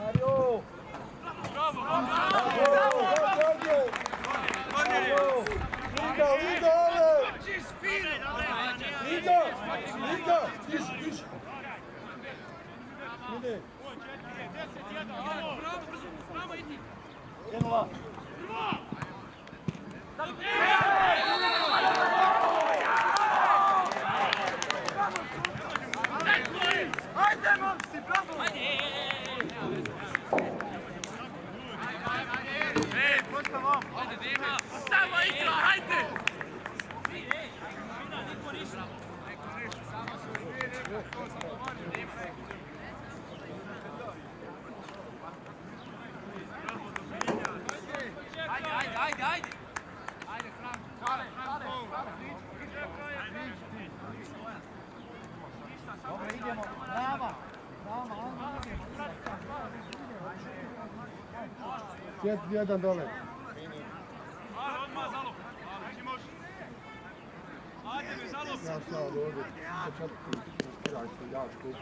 Mario! Bravo, Bravo! Bravo! Liga, Liga, ale! Liga! Liga! Tiš, tiš! Ide. Krenula. Ajde, momci, bravo! Ej, posta vam! Ajde, Dima! Samo igra, ajde! Ajde, ajde, ajde, ajde! Ajde, Franko! Dobro, idemo. Brava. Brava, Sjed jedan dole. Ajde, odmah, zalo! Ajde, može! Ajde, me, zalo! Ja šta ovdje. Se, ja skupu.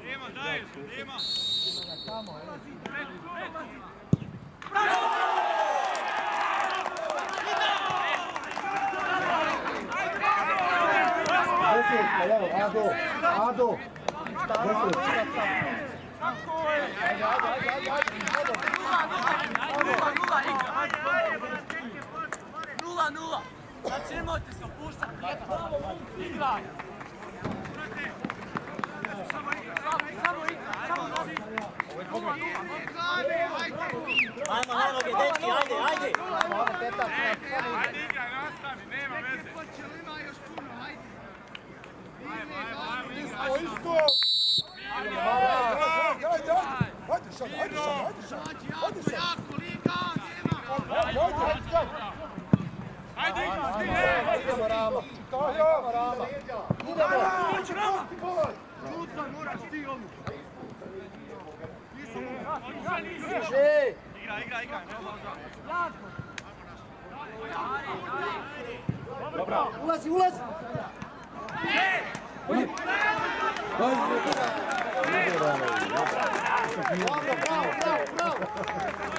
Dima, daješ, Dima! Tamo, evo. Deset, evo, Ado, Ado. Deset. Nula, nula! Znači nemojte se opuštati, igraj! Samo igraj, samo igraj, samo! Nula, nula! Ajmo, ajmo, dečki, ajde, ajde! Hvala, Petar. Ajde igraj, nastavi, nema veze! Isto, isto. Ajde, ajde, ajde sad, ajde sad, ajde sad. Ajde sad. Ajde, ajde, ajde. Ajde igraj, ti, Ajde, ej! idemo Rama. Idemo Rama. Idemo. Drži. Igraj, igraj, igraj! Ulazi, ulazi. Bravo, bravo, bravo, bravo.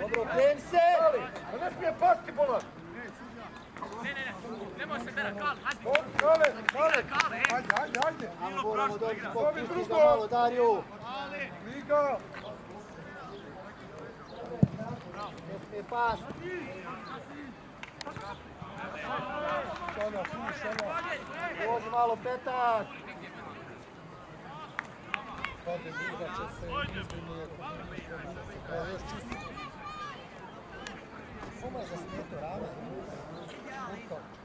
Dobro, kreni se! Pa ne smije pasti bolan. Ne, ne, ne, nemoj se tera, kal, hajde! Ovdje, Kale, Kale. Kal, ej! Ajde, ajde, ajde. Ajmo, moramo dobiti skok, pusti ga malo, Dariju! Liga. Ne smije past! Sada, sada. Dođi malo, Petar! Ode, Liga će se izvinijeti. Evo, još čisto. Samo je zasmijetio Rame. Lukao.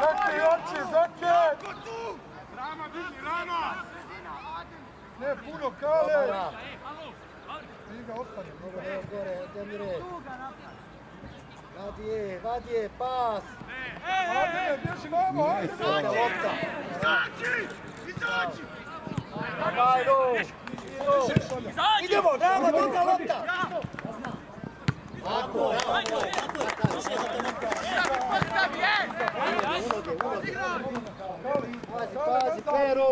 Zaki, oči, Zaki! Zaki tu! Rama, vidi, Rama! Ne, puno kale! Dobra, Liga, ostani. dobro, evo gore, Demire! Vadi je, vadi je, pas! Ajde, bježi vamo, ajde! Lopta! Izađi! Izađi! Ajdo! Idemo, Rama, druga lopta! Tako, tako, tako! Pazi, pazi, Peru!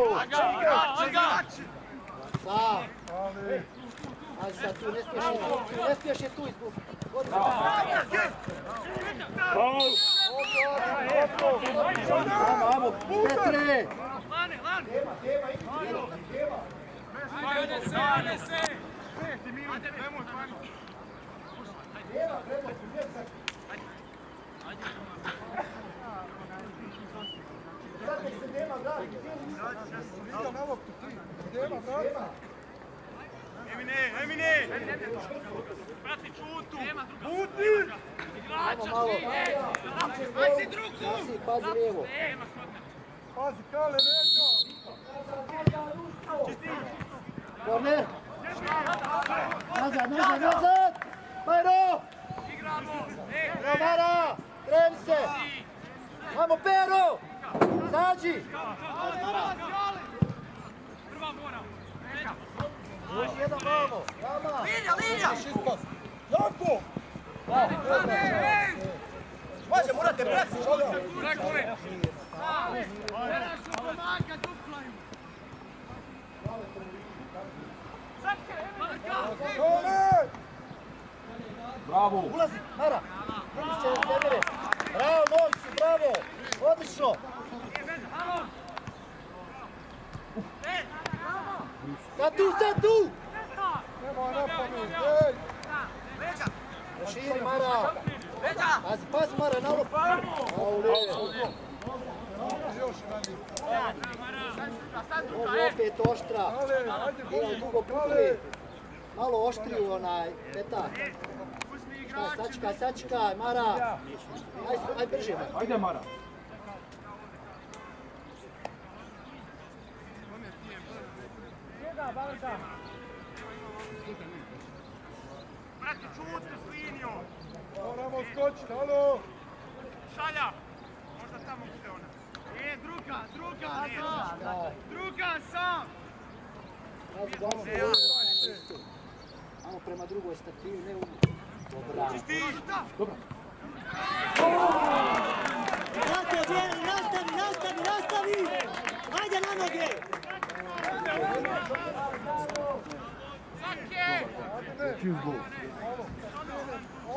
Ali, Pazi tu, ne smiješ je, je tu Petre nema vrati. Liga na loptu, ti. Nema, vrata. Emine, Emine! Prati čutu! Puti! Pazi drugu! Pazi lijevo. Pazi, kale, neđo! Korner. Nazad, nazad, nazad. Majro. Evo Mara. Kreni se. Ajmo Pero. Zađi. Prva mora! Još jedan vamo. Rama. Linja, linja! Jako! Može, morate brati. Rekore! Teraz su pomaka duplaju! Kale! Ulazi, Mara. Bravo, momci, bravo. Odlično. Sad tu, sad tu. Nema na pamet, ej! Širi Mara. Pazi, pazi Mara, na lupu. Aule. Još. Ovo opet oštra. Bolji. dugo pukli. Malo oštriju onaj petak. Šta, sačekaj, sačekaj, Mara. Aj, aj brže. Mara. Ajde Mara. Prati čutu s linijom! Moramo skočiti, alo! Šalja! Možda tamo bude ona. E, druga, druga sam! Druga sam! Amo prema drugoj stativi, ne u... Dobra. Tako, djeli, nastavi, nastavi, nastavi! Ajde na noge!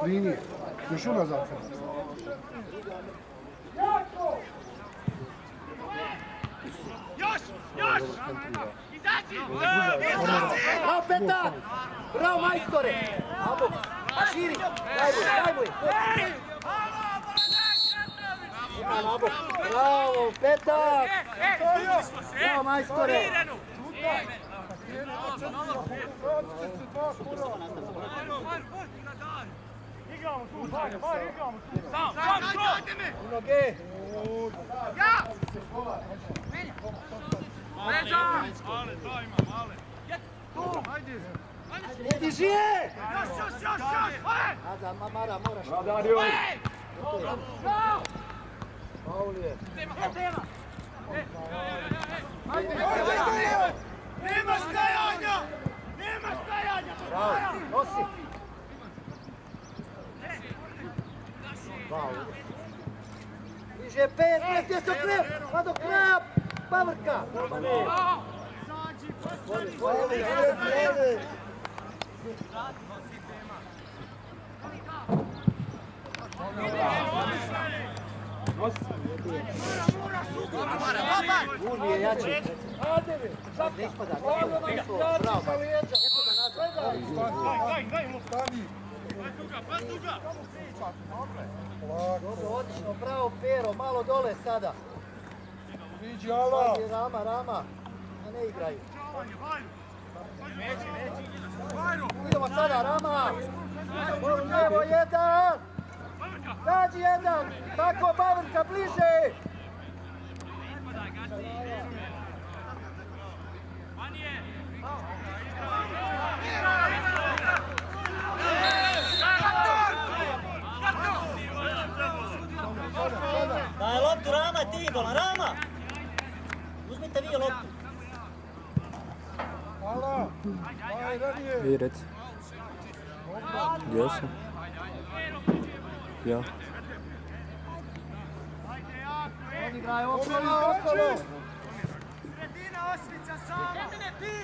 Linije. Još unazad. Još! Još! Izađi! Bravo, petak! Bravo, majstore! Amo, širi, daj mu, daj mu. Amo, bravo, petak! Bravo, majstore! Sam, sam, sam! U noge! Ja! Leđa! Male, daj ima, male. Je! Još, još, još, još! Ej! Nazad, ma- Mara, moraš. Dario. Ej! Faul je. Nema stajanja! Nema stajanja! Bravo, nosi. Bravo. Bliže pet, mjesti se krep, pa do krap, pavrka. Ma ne. Voli, voli, voli, Dobro, odlično, bravo Pero, malo dole sada. Iđi, ala! Pazi, Rama, Rama. Da ne igraju. Idemo sada, Rama. Evo jedan. Zađi jedan. Tako, Bavrka, bliže. Daj loptu Rama, ti gola, Rama! Uzmite vi loptu. Ala! Aj, ranije! I reci. Gdje sam? Ja. Odigraj okolo, okolo. Sredina Osmica sama! Emine ti!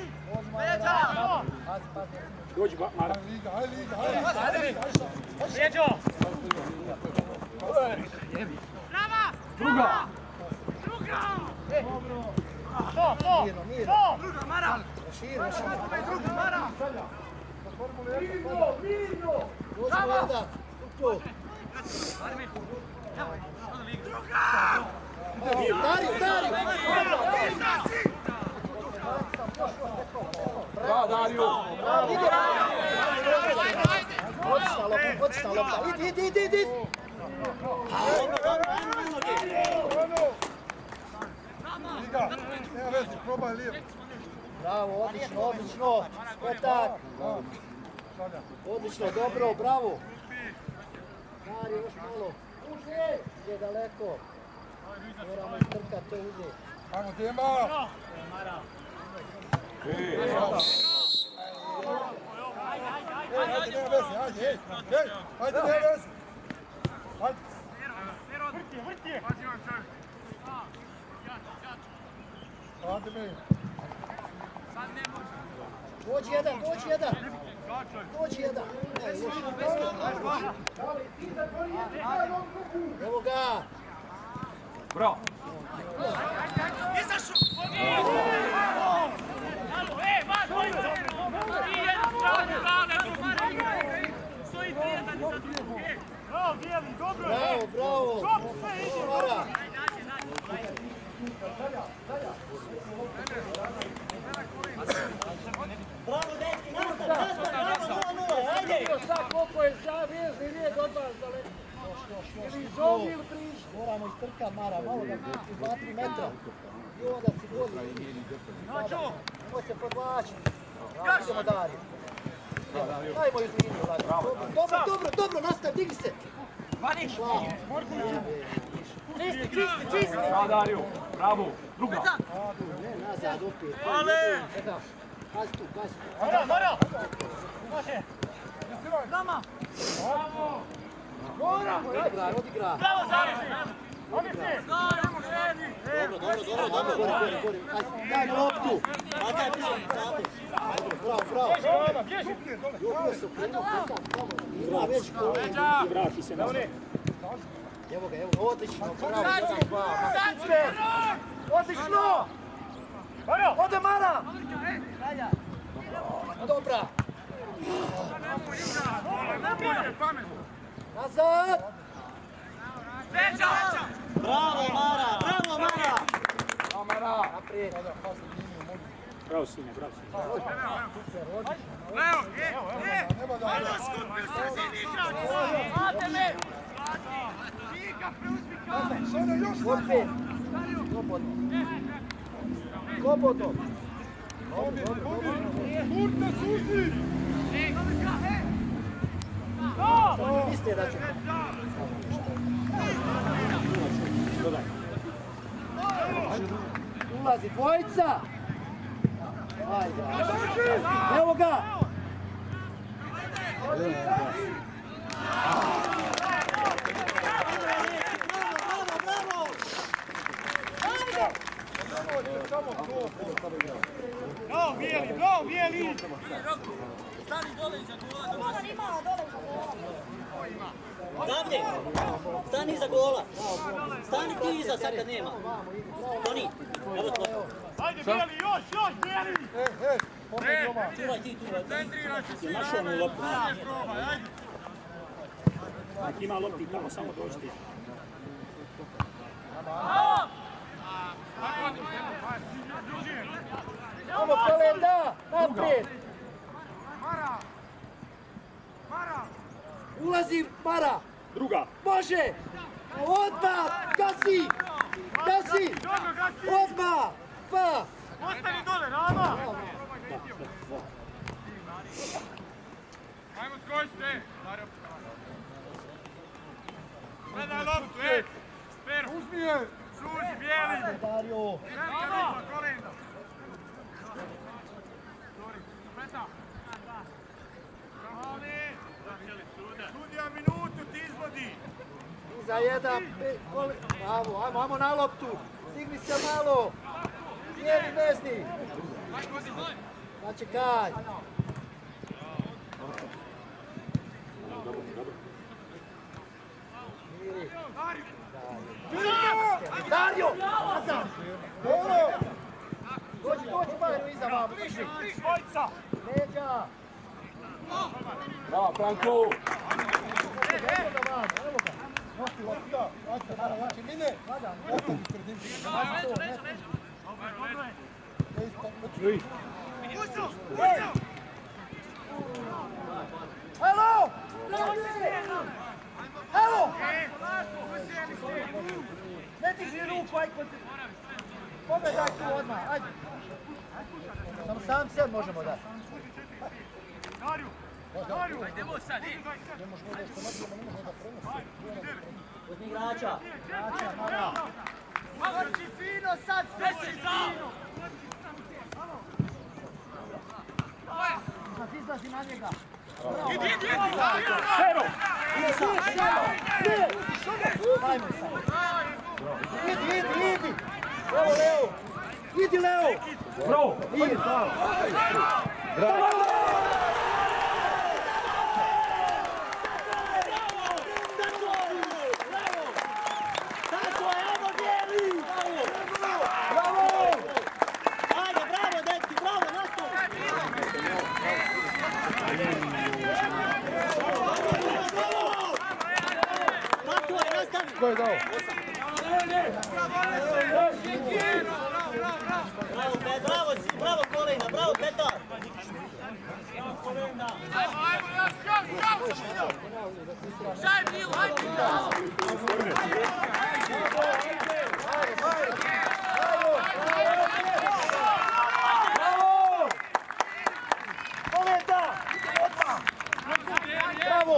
Dođi Mara. Aj, liga, aj, liga, aj, liga! Brava! Druga. Druga! Mirno, mirno. Druga, Mara! Širi, širi. Druga, Mara! Dođimo jedan, Stupu. Dario, Dario! Da, Dario. Ide! Odlična lopta, odlična lopta. Idi, idi, idi, idi! Dobro, dobro, ajmo na noge. Liga, nema veze, probaj lijevo. Bravo, odlično, odlično. Petak. Odlično, dobro, bravo. Dario, još malo. Uže! Je daleko. Moramo istrkati to uže. Ajmo, Dema. Ej, ajde, nema veze, ajde, ej, ajde, nema veze. Ajde. Vrti, vrti je. Pazi vam čovjek. Ajde mi. Dođi jedan, dođi jedan. Dođi jedan. Evo ga. Bravo. Bravo, bijeli, dobro je. Bravo, bravo. Čop, sve ide. Mara. Bravo, dečki, nastav, nastav, bravo, 0-0, ajde. Sad koliko je zavezli, nije dobar daleko. Ili iz ovdje ili. Moramo istrkati Mara, malo da pusti 2-3 metra. I onda si bolji. Nemoj se podlačiti. Idemo Dario. Dajmo iz liniju, Dario. Dobro, dobro, dobro, nastav, digni se. Bravo. Čisti, čisti, čisti. Bravo, Dario. Bravo. Druga. Ne, nazad opet. Ale! Kazi tu, kazi tu. Mara, Mara. Odigraj, odigraj. Bravo, Zari. Oni se. Dobro, dobro, dobro, dobro. Gore, gore. Ajde, daj loptu. A daj, bravo, bravo. Bravo, bravo. Bravo, bježi. Bio se petak, tamo. Ima već kolej. Vrati se nazad. Evo ga, evo ga, odlično. Bravo. Super. Odlično. Mara. Ode Mara. Dobra. Nazad. Bravo, Mara, bravo, Mara. Naprijed. Bravo, sine, bravo. Leo, e, e. Nema da. Čika, preuzmi kamen. Sada još Opet. Slobodno. Kurta, suzi. Mislite da će. Ulazi dvojica. Ajde. Evo ga. Bravo, bravo, bravo. Bravo, bijeli, bravo, bijeli. Davde, stani iza gola. Stani ti iza sad kad nema. Toni, evo to. Ajde, bijeli, još, još, bijeli. Doma. Čuvaj ti tu. Je našao onu loptu. Nek ima lopti tamo, samo dođite. Kolenda. Naprijed. Mara. Mara. Ulazi Mara. Druga. Može. Odmah. Gasi. Gasi. Odmah. Pa. Ostani dole, Rama. Ajmo skojite. Gledaj loptu, ej. Uzmi je. Suzi, bijeli. Dario. Velika vidba, kolenda. Preta. Sudija minutu ti izvodi. Za jedan. pe- kole- Bravo. Ajmo, ajmo na loptu. Digni se malo. Lijeli vezni. Začekaj. Miri. Dario! Nazad! Dobro! Dođi, dođi Bajro iza vama, bliži! Leđa! Bravo, Franko! Ne ispod- Elo! Elo! Ne diži ruku, aj kod... Pogledaj tu odmah, ajde. Samo sam se možemo dati. Uzmi igrača. Jača, Mara. Znači fino sad, speci fino. Izlazi, izlazi na njega. Pero! Ajmo sad. Idi, idi, idi. Evo Leo. Idi Leo. Bravo! Idi. Tako je, evo bijeli! Bravo. Ajde, bravo, dečki, bravo, nastavi! Tako je, nastavi! Ko je dao? Bravo, Pet, bravo, si, bravo Kolina, bravo Petar! Bravo. Koleta. Odmah. Bravo.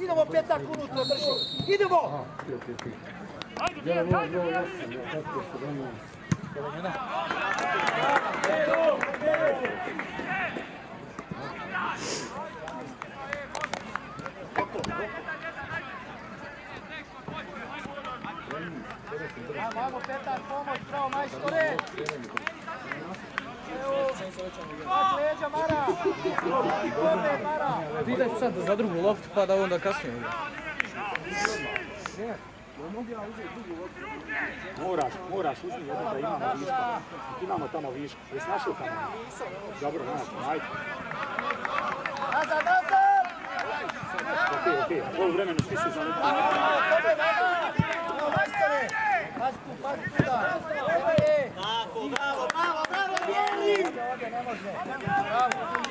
Idemo petak unutra, drži. Idemo. Ajmo, ajmo petak pomoć, bravo majstore. Evo, sad leđa Mara. Dobre Mara. Pitaj sad za drugu loptu pa igra. Moraš, moraš uzmi jedno da imamo viška. Imamo tamo viška. Jesi našao tamo? Dobro, znači, ajde. Nazad, nazad. Okej, okej. Ovo vremenu svi su za majstore. Pazi tu, pazi tu da. Tako, bravo, bravo, bravo, bijeli! Ovdje ne može. Bravo.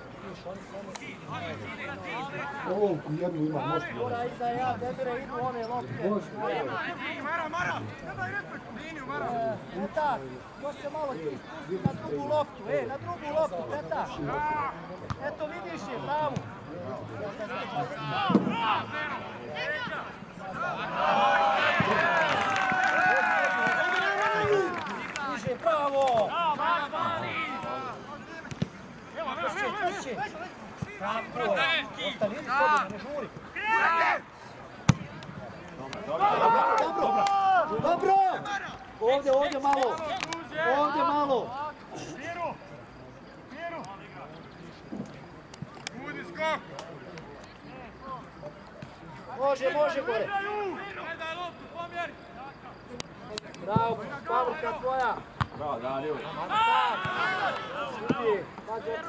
Olovku jednu ima, možete. Gora iza ja, Demire, idu one lopte. Mara, Mara! Gledaj respekt, liniju, Mara! E, tak, to se malo ti spusti na drugu loptu, e, na drugu loptu, peta. Eto vidiš je, bravo. Niže, bravo. Žuri. Dobro, dobro. Ovdje, malo. Malo. Budi gore. Bravo, Pavrka tvoja. Bravo, Dario. Pazi opet.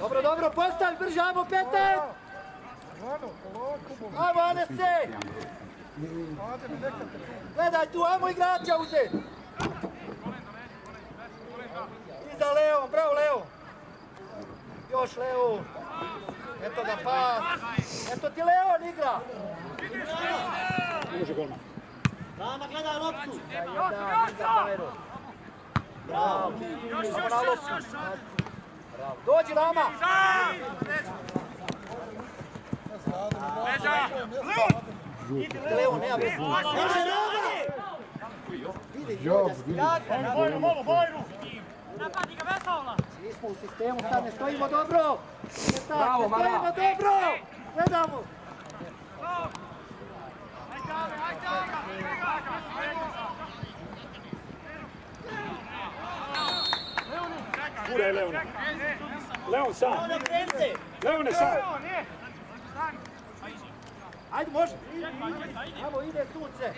Dobro, dobro, postavi, brže, ajmo petak! Ajmo, Anese! Gledaj tu, ajmo igrača uzeti! Iza Leo, bravo Leo! Još Leo! Eto ga pas! Eto ti Leo igra! Može golman. Rama, gledaj loptu! Bravo! Samo na loptu. Bravo. Dođi Rama! Leđa! Leo, nema veze. Može, skaka. Bajru, malo, Bajru! Napadi ga Vesola! Mi smo u sistemu, sad ne stojimo dobro. Ne Bravo, stojimo dobro. Gledamo. Guraj Leona. Leon sam. Leone sam. Ajde, može. Evo ide sunce.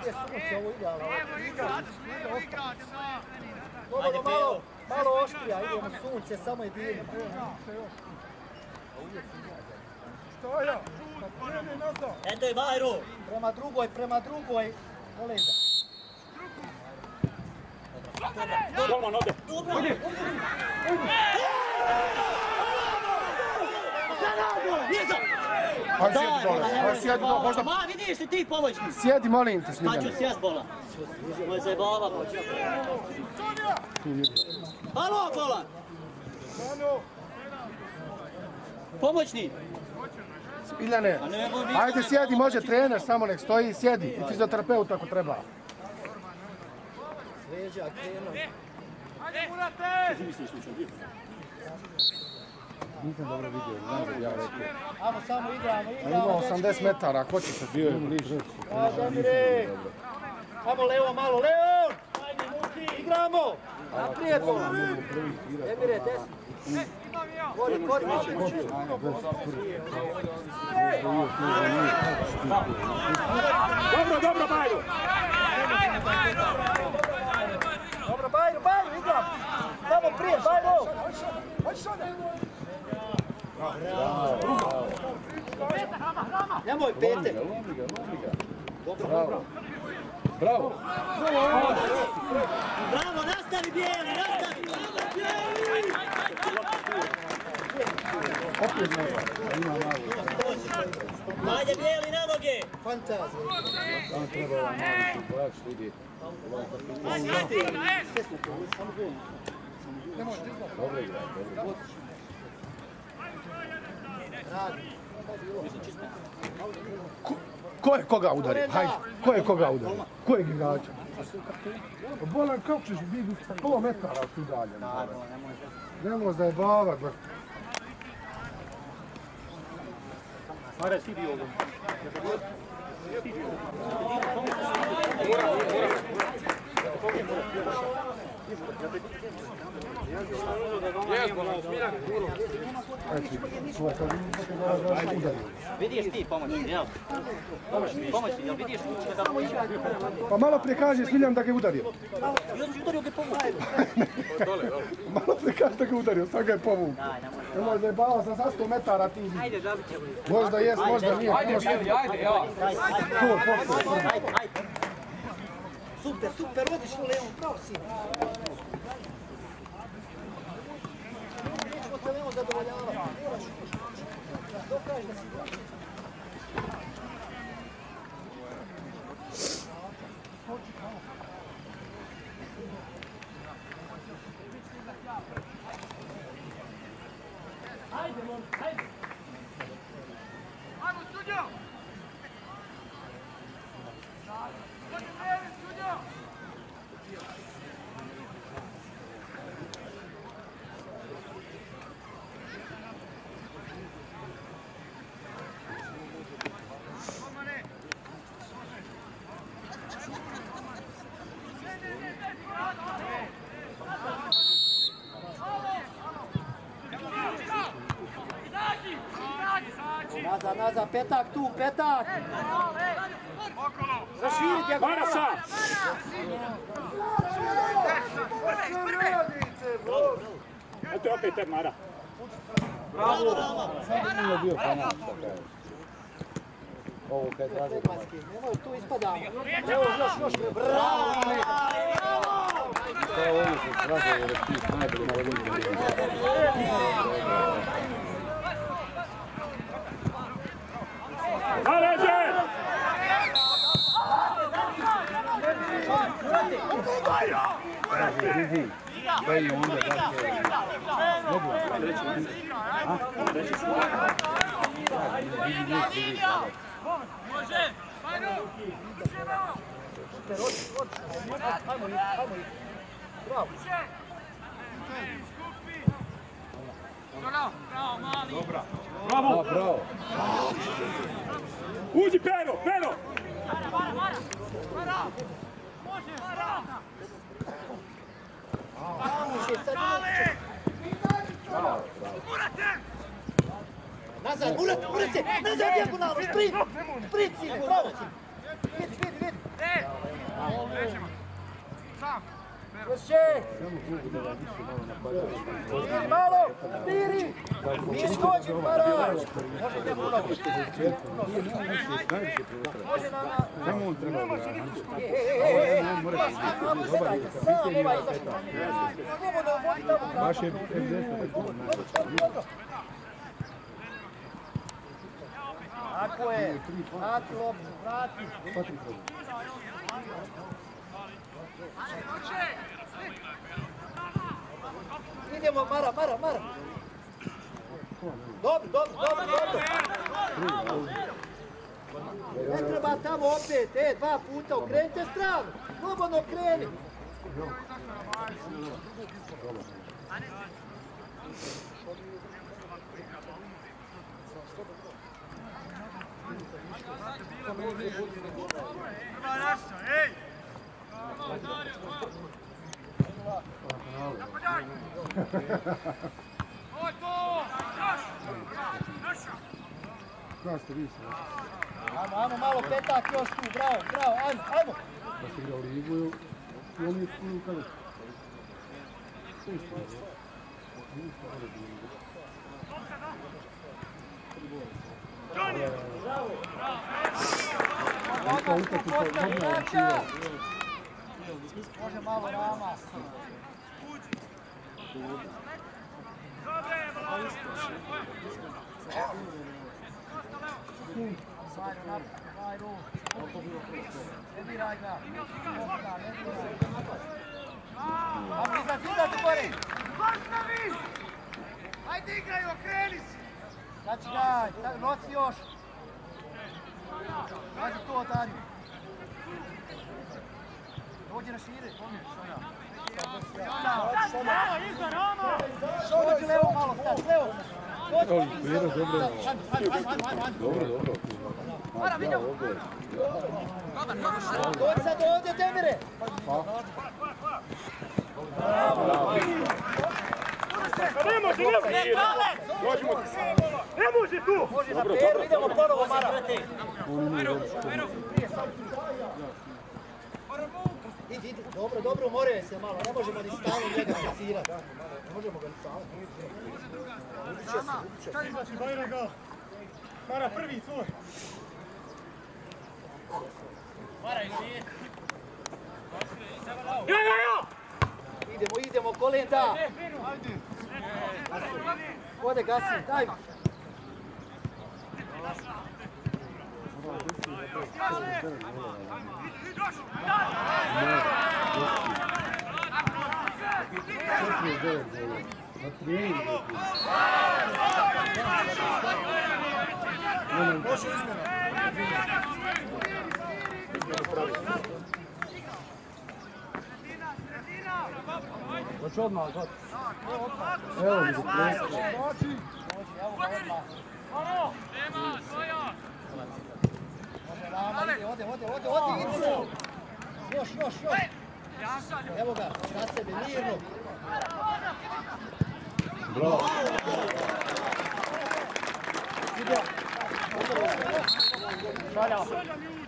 Ide sunce, ovo ide, ali Dovoljno malo, malo oštrija, idemo sunce, samo je divno. Što je? Pa. Eto je Vajro! Prema drugoj, prema drugoj. Kolenda. Roman ode. Nisam! Ajde, sjedi dole. Ajde, sjedi dole. Možda Ma vidiš li ti pomoćni? sjedi, molim te, Pa ću sjest bola. Moj zajebava. Halo, bola! Pomoćni! Smiljane. A ne mogu ništa. Ajde, sjedi, može trener, samo nek stoji, sjedi. I fizioterapeut ako treba. Leđa, krenuo. Nisam dobro vidio, znam da ja rekao. Ajmo, samo igramo, igramo. ima 80 metara, ko će se bio je bliže. Ajde, Emire. Ajmo, Leo, malo, Leo! Igramo! Naprijed. Emire, desno. Dobro, dobro, Bajro. Dobro, Bajro, Bajro, igram. Samo prije, Bajro. Nemoj pete. Bravo. Bravo. Bravo, nastavi bijeli, nastavi! Opet nazad. Ima malo. Ajde bijeli na noge! Fantazija. Tamo treba ovaj mali vidi. Dobro igra, dobro. Ko- Ko je koga udario? Hajde, ko je koga udario? Ko je gigača? Pa Bolan, biti sa pola metara su udaljen? Nemoj zajebavat, bre. Mare, si bio ovo. Znači, Vidiš ti pomoćni, jel? Pomoćni, jel vidiš da? Pa malo prije kaže Smiljan da ga je udario. On si udario ga pomoći. Malo prije kaže da ga je udario, sad ga je povuk. Daj, nemoj. Nemoj zajebavao sam sa 100 metara ti. Ajde, ćemo. Možda jes, možda nije. Ajde, bijeli, ajde, ja. Ajde, ajde, To, postoji. ajde, ajde. Super, super, odiš u Leon, pravo si. Nećemo te petak tu, petak. Raširi Mara dijagonala. sam. Eto je opet te Mara. Bravo, Rama. Nije bio kanal, šta kažeš. Ovo kad traži Maski, nemoj tu ispadamo. Evo, još, još, bravo. Je ovo što traži, jer ti najbolji na olimpiji. Vidi, da je onda da će... Mogu Ajmo, ajmo, ajmo. Bravo. Bravo! Bravo. Uđi Pero, Pero! Nazad, Murat, Murat se, nazad dijagonalno, sprint, sprint si, pravo si. Vidi, vidi, vidi. Još će. Smiri malo, smiri. Smiri dođi, para. Može više. Može na... Samo on treba da... Samo sam izašao. Slobodno, vodi tamo. Baš je 50. Dobro, dobro. Tako je. Vrati loptu, vrati. Idemo, Mara, Mara, Mara. Dobro, dobro, dobro, dobro. Ne treba tamo opet, e, dva puta, okrenite stranu. Slobodno okreni. Prva naša, ej! Znaš ste vi se, Ajmo, ajmo, malo petak još tu, bravo, bravo, ajmo, ajmo. da se igra u ligu i oni u kada. Ovako, postavi jača. Može malo rama. Postavi! Ajde igraj, okreni se! Znači ta- nosi još. Pazi to, Danju. Dođi na šire, pomiješ ona. Dođi levo malo sad, levo. Dođi, dobro. Ajmo. Dobro, dobro. Dođi sad ovdje, Demire. Ne može, ne može! Dođimo! Ne može tu! Može na peru, idemo ponovo, Mara. Idi, dobro, dobro, more se malo, ne možemo ni stalno njega pasirati. Ne možemo ga ni stalno. Će se, se. Znači, Bajra ga! Mara prvi svoj! Ja, ja, ja! Idemo, idemo, kolenda. Ode, gasi, daj. Hoće odmah, god. Evo mi ga treningu. Može, Rama, ide, ode, ode, ode. Još, još, još. Evo ga, na sebe, mirno. Bravo. Ide. Šalja.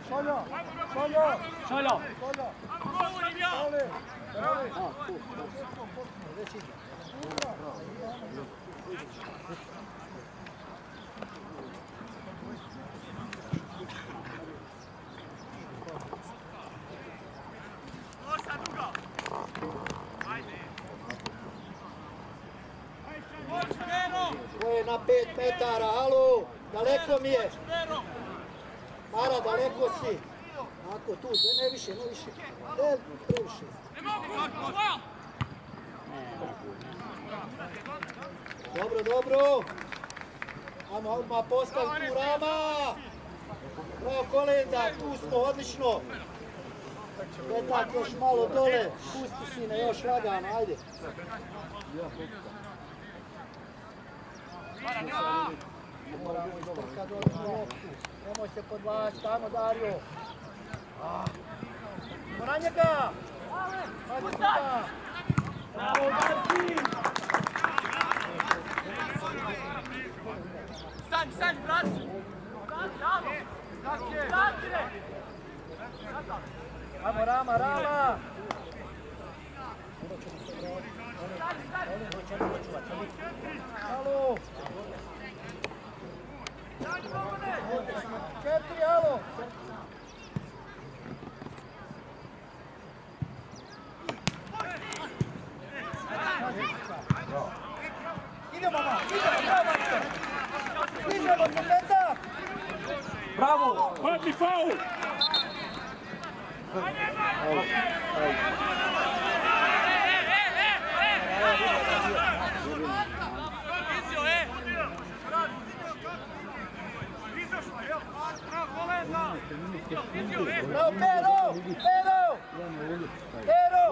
Šalja, šalja, Šalja. šalja. Već ide. Osta druga! Ajde! Hoće, Vero! Ko je na metara, alo, daleko mi je. Mara, daleko si. Ako tu, ne, više, ne više. Ne, previše. Dobro, dobro. Ajmo, odmah postavi tu Rama. Bravo kolenda, tu smo, odlično. Petak još malo dole, pusti sine, još lagano, ajde. Istrkati dobru loptu. Nemoj se podvlačiti, tamo Dario. Na njega! Bravo, Darki! Stani, stani, brati! Ajmo Rama, Rama! Halo! Četiri, halo! Idemo, mama, idemo, bravo, Viktor! Stižemo se, petak! Bravo! Bravo, Pero! Pero! Pero!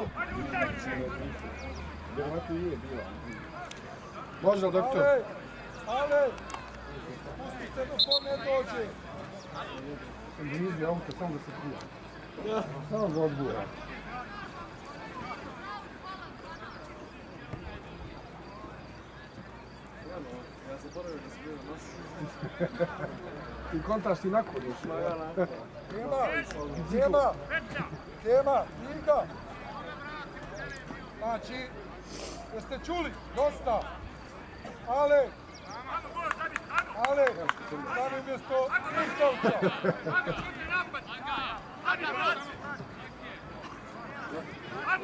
Može li doktor? Ale, ale! Pusti se do kome dođe! Nizi auto, samo da se prija. Samo da odbura. Ti kontaš ti nakon još. Tema! Tema! Tema! Iga! Znači, jeste čuli? Dosta! Ale! Ale! Stavi mjesto Kristovca!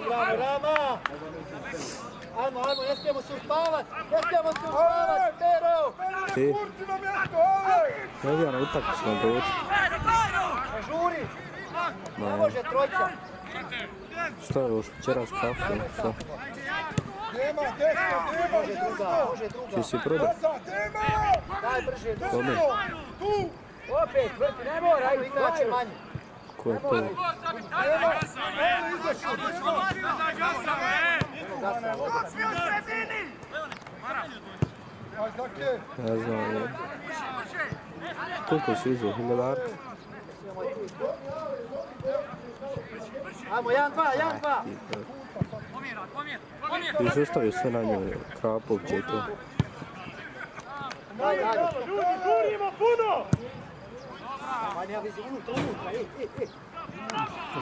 Bravo, Rama! Ajmo, ajmo, ne smijemo se uspavat! Ne smijemo se uspavat! Pero! Ti, Kurci na mjesto, ale! ne na utakmicu na doći. Žuri! Ne može trojca! šta je još večeras kafu, šta? Tema, desno, tema, može druga, može druga. Ti si prodao? Daj brže, Kome? desno! Tu! Opet, vrti, ne mora, ajde, igrače manje. Ko je to? Ne znam, je. Koliko si uzeo, hiljadar? Ajmo, jedan, dva, jedan, dva! Ti si ostavio sve na njoj, Krapovće i to. Ajde, ajde. Ljudi, žurimo puno! Ej, ej.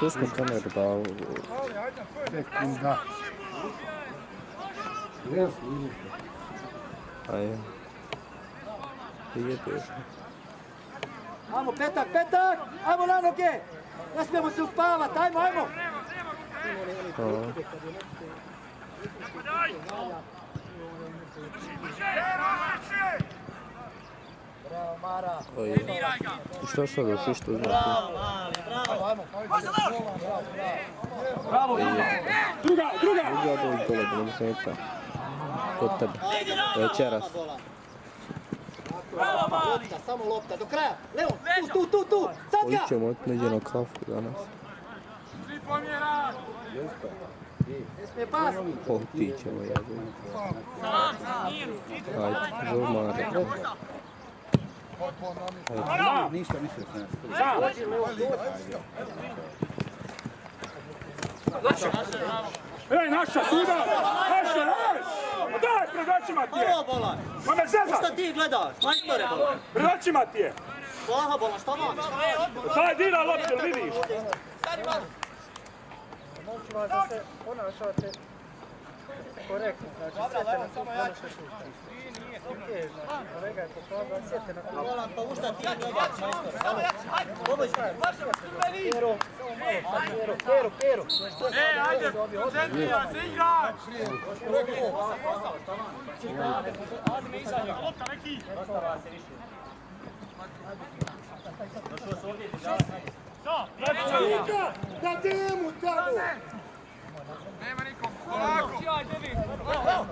Tu smo kamer dao. Sekunda. Jesu, ili A je. Jebeš. Ajmo, petak, petak! Ajmo na noge! Ne smijemo se uspavat, ajmo, ajmo! A, Bravo, Mara! I šta sad još išto znači? Bravo, mali, bravo. Ajmo! Bravo, bravo! Druga, druga! Druga dođi dole, smeta. Kod tebe. Večeras. Lopta, samo lopta, do kraja! Leon, tu, tu, tu, tu! Sad ga! Hoćemo neđe na kafu danas. Ne smije pas! Otićemo, jebe. Ajde, Mare. Ništa više se dođi! Ej, naša, suda! Naša, ej! Ma daj, pred očima ti je! Ma me Šta zezat! ti gledaš? Majstore bolan. Pred očima ti je! Plaha bolan, šta vam? Daj, dira loptu, vidiš? Molim vas da se ponašate korektno, znači sjete na to. Bolan, pa u šta ti gledaš, majstore? Halo. Poboj se. Pero, samo malo, sad pero, pero, pero! E, ajde, koncentrira se, igrač! Lopta neki! Iga! Da temu tamo! Nema nikom, polako!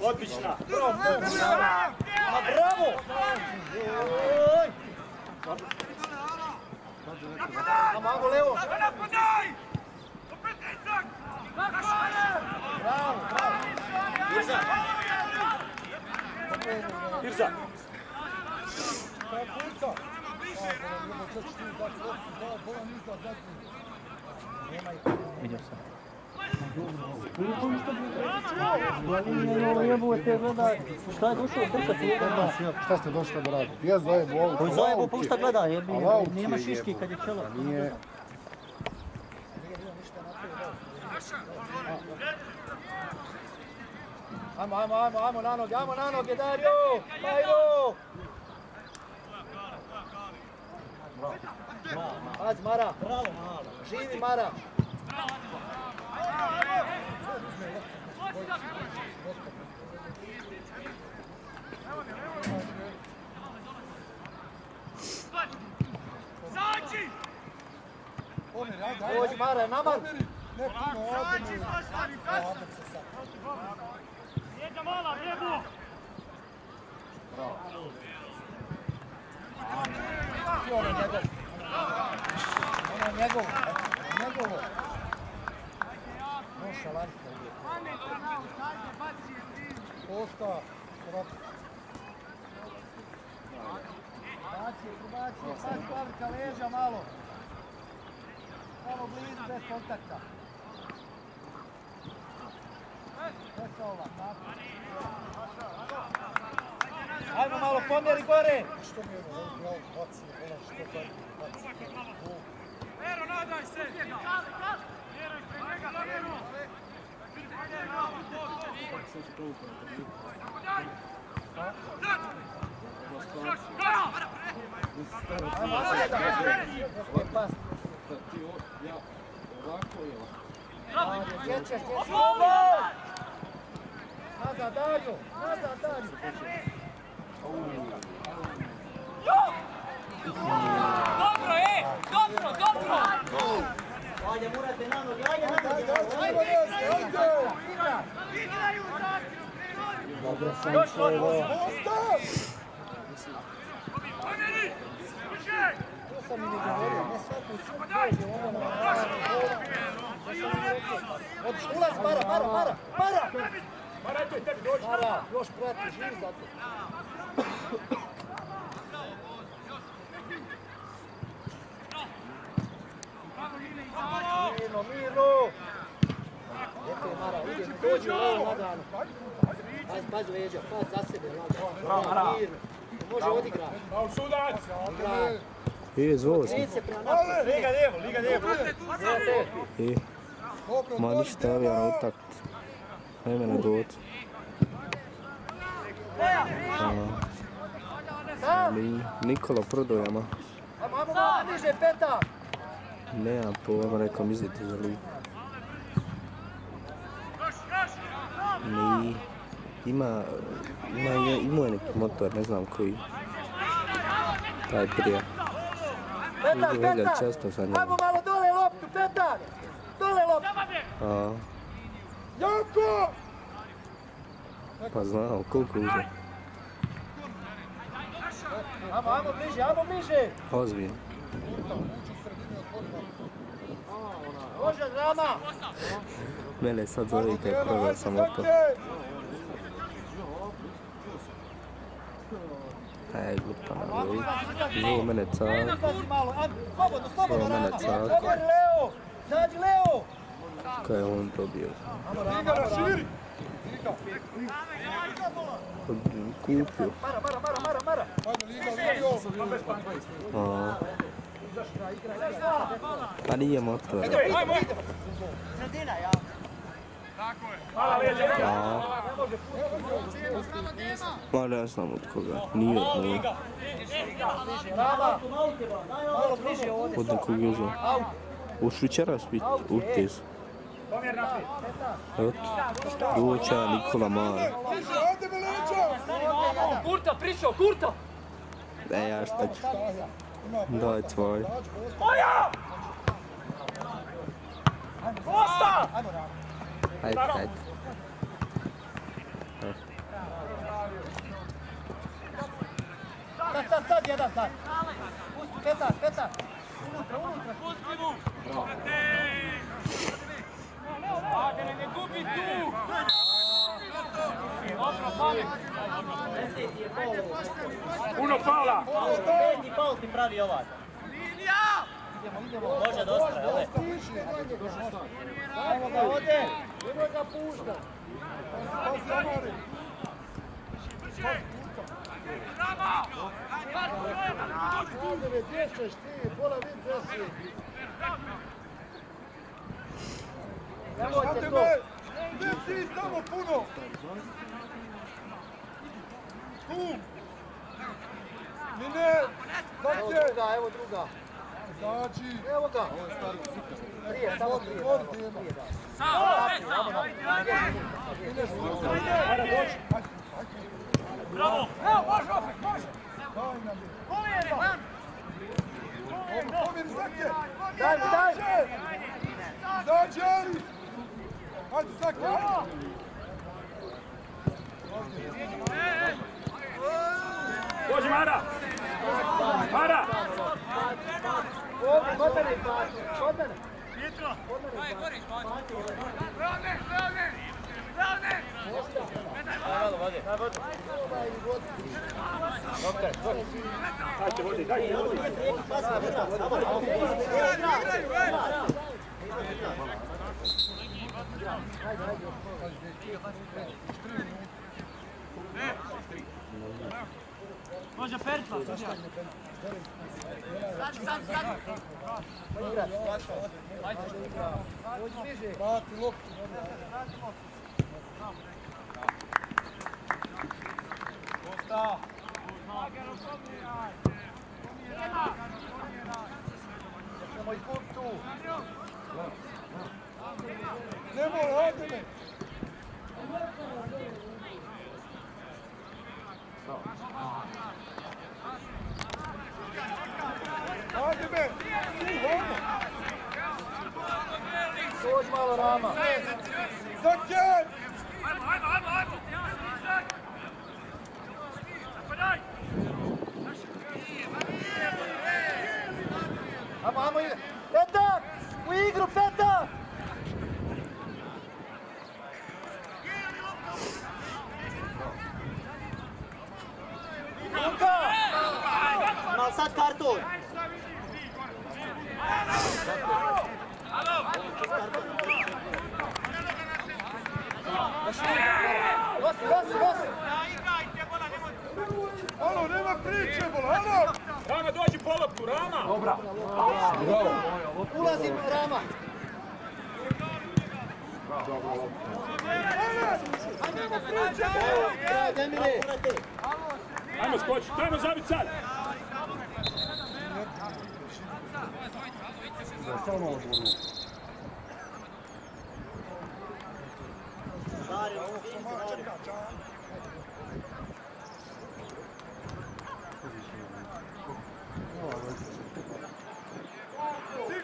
Odlična! A bravo! Oj! Ajmo, ajmo, Leo! Napadaj! Opet Isak! Bravo, bravo! Iza. Irza, Jebote, gledaj, šta je došao jedan? Šta ste došli da radite? Ja zajebu ovo. Pa zajebu, pa šta gleda, jebi, nema šiški kad je čelo. Nije. Ajmo, ajmo, ajmo, ajmo na noge, ajmo na noge, Dario! Ajmo! Pazi, Mara! Bravo, Mara! Živi, Mara! Zađi! Dođi, Mara, namar! Zađi, zastani, zastani! Jedna mala, lijevo! Ono je njegov. Ono je njegovo. Njegovo. Noša lanjka uvijek. Posta. Baci, probacije, pazi Pavlika, leža malo. Malo blizu, bez kontakta. Bez ova, tako. Ajmo malo pomjeri gore. Što mi je ovo baci, ono što gore baci. Pero, nadaj se! Vjeruj ispred Dobro, e! Dobro, dobro! Ajde, morate na noge, ajde na noge. Ajmo, Neske, ajde! Igra! Igraju zahtjev! Dobro! To sam i ne govorio, ne svaku sve dođe, ono na Odiš, ulaz! Mara, to je tebi dođi. Mara, još prati, živi za Mirno, mirno! Lijepo je Mara, ide, dođi levo lagano. Pazi, pazi leđa, pazi za sebe, lagano. Mirno, može odigrati. Bravo, sudac. I, kreni se. Liga lijevo, liga lijevo. I, ma ništa javio na utakt. Ne mene doći. Ni, Nikola Prodojama. malo niže, peta! Nemam pojma, rekao mi izlite za ligu. Ni, ima, ima, je neki motor, ne znam koji. Taj prije. Petar, Petar! često sa njim. Ajmo malo dole loptu, Petar! Dole loptu! A, Jako! pa znam, koliko uzme. Ajmo, ajmo bliže, ajmo bliže! Ozbiljno. Može, drama! Mene sad zove kaj prodao sam motor. Aj, glupa na voj. Zovu mene slobodno, Evo mene Leo! Zađi Leo! Kaj je on dobio? Kupio. Mara, Mara, Mara, Mara, Mara! A, pa nije motor. Sredina, ja! Leđa. A, ma ne znam od koga. Nije od ovdje. Od nekog je! Ušli večeras biti utez. Pomjer naprijed. Eto, Duća Nikola Mara. Kurta, prišao, Kurta! E, ja šta ću. Daj tvoj. Osta! Ajmo, Rama! Ajde, ajde. Sad, sad, sad, jedan, sad! Pusti, Petar, Petar! Unutra, unutra! Adene, ne gubi tu! Deseti je faul. Puno fala! Peti faul ti pravi ovaj. Linija! Može dosta, jel? ne? Evo ga, ode. Nemoj ga pušta. Bravo! Ovdje me dječeš ti, pola vid desi. Nemojte to. Ne, ti tamo puno! Tu! Mine! Evo druga, evo druga. Znači! Evo ga. Prije, samo prije. Otvori tema. Prije, da. Mara doći! Bravo! Evo, može opet, može! Daj nam je. Povjeri, man! Pomjeri Zake! Daj mu, daj. Zađe Ali! Hajde Zake! Dođi Mara! Mara! Kod mene. Kod mene. Pietro! Daj, gori, izbaci! Leone, Leone! Leone! Dajte vodi, dajte vodi! Igraju, igraju, ej! Može Pertla. Sad, sad, sad. Bliže. Vrati loptu. Nemoj izgubiti tu. Nemoj, hajde me! Hajde me! Dođi malo Rama. Zake! Ajmo, ajmo, ajmo, ajmo! Napadaj! Ajmo, ajmo ide. Petak! U igru, Luka! Ima sad karton. Nosi, nosi, nosi! Alo, nema priče, bol, alo! Rama dođi po loptu, Rama! Dobra! Ulazim, Rama! Evo, kraj, Demire! Ajmo skoči, ajmo zabit sad! Stari, stari.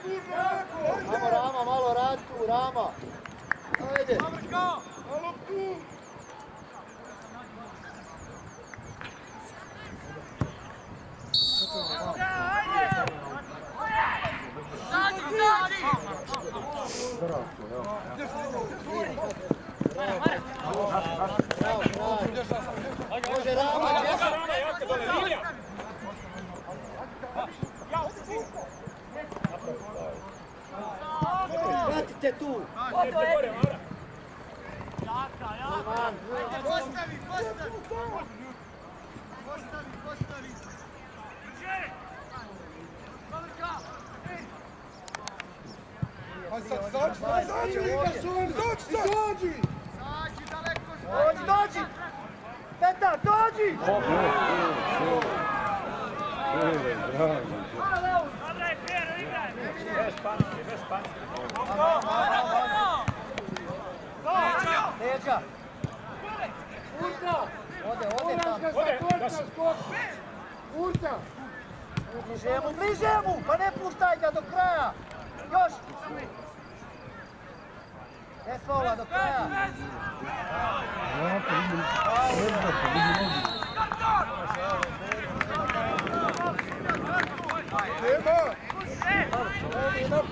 Sigurno, Ako, Ajmo ajde! Rama, malo rad tu, Rama! Ajde! Alo, tu! Jaka! Pratite tu! Gore, Mara! Postavi, postavi! Postavi, postavi! Aj sad, zađi, zađi, Liga, Zoran, zađi, sad! Zađi! Zađi, daleko Dođi, dođi! Petak, dođi! Bez panike, bez panike! Leđa! Urca! Ode, ode tamo! Ode, da se... Urca! Bliže mu, bliže mu! Pa ne puštaj ga do kraja! još! Ne slova do kraja! Idemo!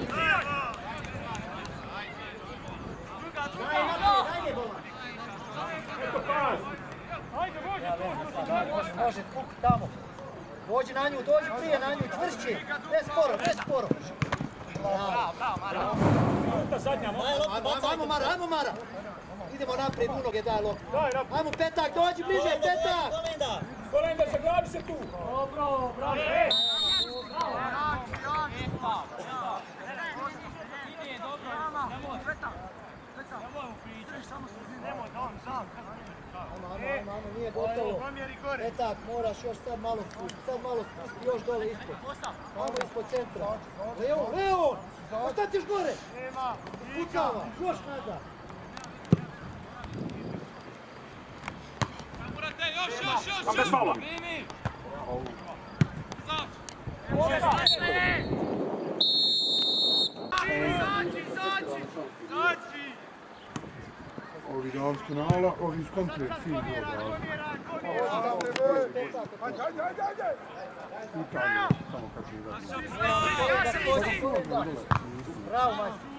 Može skuk tamo. Dođi na nju, dođi prije na nju, čvršći. Ne sporo, ne sporo. Mo- Daj loptu, Ajmo. Mara, ajmo Mara. Idemo naprijed, unoge daj loptu. Ajmo Petak, dođi bliže, Petak. Golenda, zaglavi se tu! Ajmo, ajmo, ajmo, ajmo, nije gotovo. Petak, moraš još sad malo spustiti, sad malo spusti još dole ispod. Ajmo ispod centra. Leon, Leon! Ostatiš gore! Pucava, još nazad. A bez faula! Ovi da finala, ovi iz kontre, svi dobro. Ajde, ajde, ajde, ajde! Pitanje, samo kad će izaći. Bravo, majstor.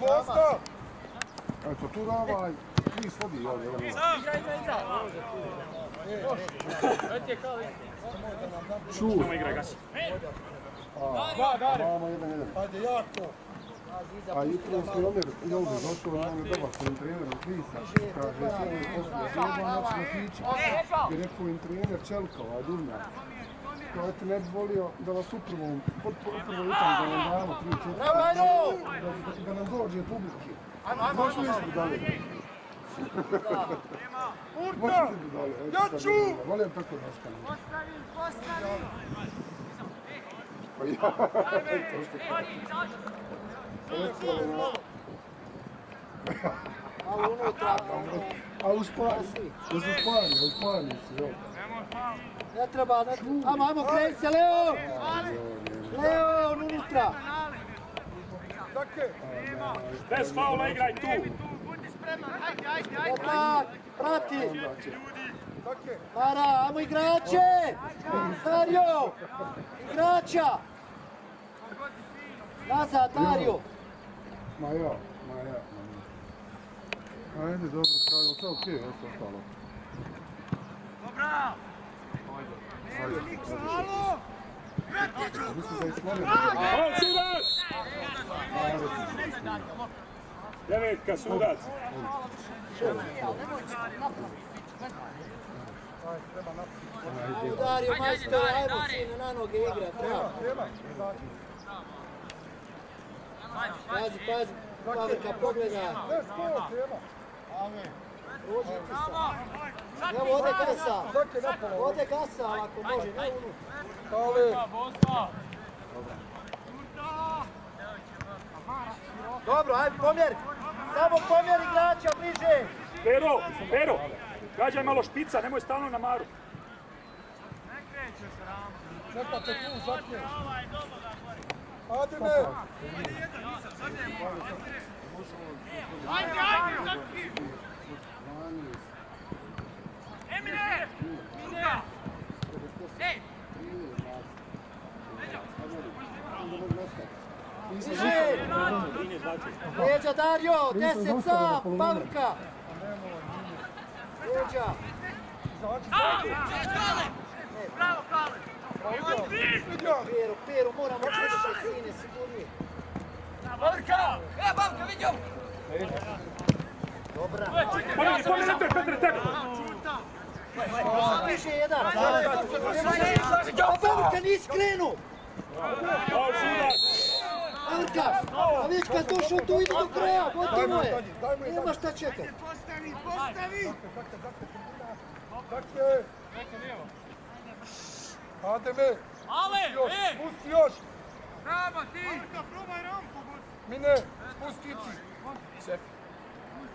Kosta! Eto, tu davaj, ti svodi ovdje, ono. Šut, Samo igraj, gasi. Mama, jedan, jedan. Ajde, jako. A jutro smo Omer i ovdje došao, on je dobar svojim trenerom Krisa. Kaže, sve ovo poslije zeba, znači na piće. I rekao im trener Čelka, ovaj Dunja. Kao eto ne bi volio da vas upravo, upravo jutam da vam damo tri, četiri. Bravo, ajde! Da, da, da nam dođe publike. Možeš misliti dalje. Dalje. Ja ću! Volim tako da ostane. Pa ja, to što Malo unutra. A u Španiji, da su Španiji, u Španiji su, jel? Ne treba, ne treba. Ajmo, ajmo, kreni se, Leo! Leo, unutra. Bez faula igraj tu! Petak, prati. Mara, ajmo igrače! Dario! Igrača! Nazad, Dario! Ma ja, ma ja. Ajde, dobro, stavljamo sve okej, okay, sve ostalo. Dobro! Mislim da je Sloven Gol, sudac! Devetka, sudac. Dario, majstore, ajmo sine na noge igrat. Bravo. Pazi, pazi, Pavrka, pogledaj. Evo, ode gasa. Ode gasa, ako može, ne unutra. Dobro, ajde, pomjeri. Samo pomjeri igrača bliže. Pero, Pero, gađaj malo špica, nemoj stalno na maru. Čekate tu, zaknje. Adime! Ajde, ajde, Zaki! Emine! Luka! Ej! Leđa Dario, deset sa, Pavrka. Leđa. Bravo, Kale! Pero, Pero, moramo više sine, sigurnije. Bavka! E, Bavka, vidio! Dobra. Pomeni, pomeni, Petre, tebe! Bliže jedan. A Pavrka nisi krenuo. Pavrka, a već kad došao tu ide do kraja, gotovo je. Nema šta čekati. Postavi, postavi! Zaknje! Adime! Ale, Još, e! pusti još! Bravo, ti! Bavka, probaj rampu, Mine, pusti ti!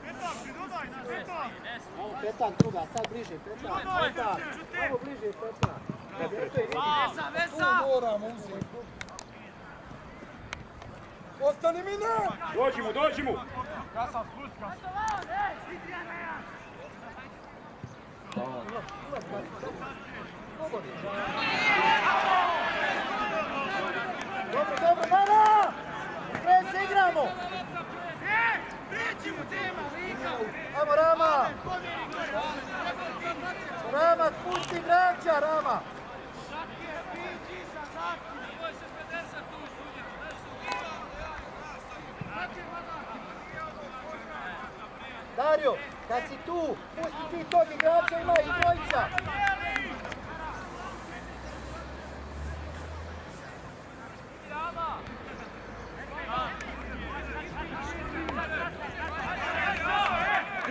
Petak, pridodaj nas, Petak! Petak druga, sad bliže, Petak. Petak, samo bliže, vidi. Vesa, Vesa! moramo uzeti. Ostani Mine! Dođi mu, dođi mu! Dobro, dobro, Mara! Sve igramo! Tema, Vika! Samo Rama! Rama, spusti igrača, Rama! Dario, kad si tu, pusti ti tog igrača, ima i dvojica!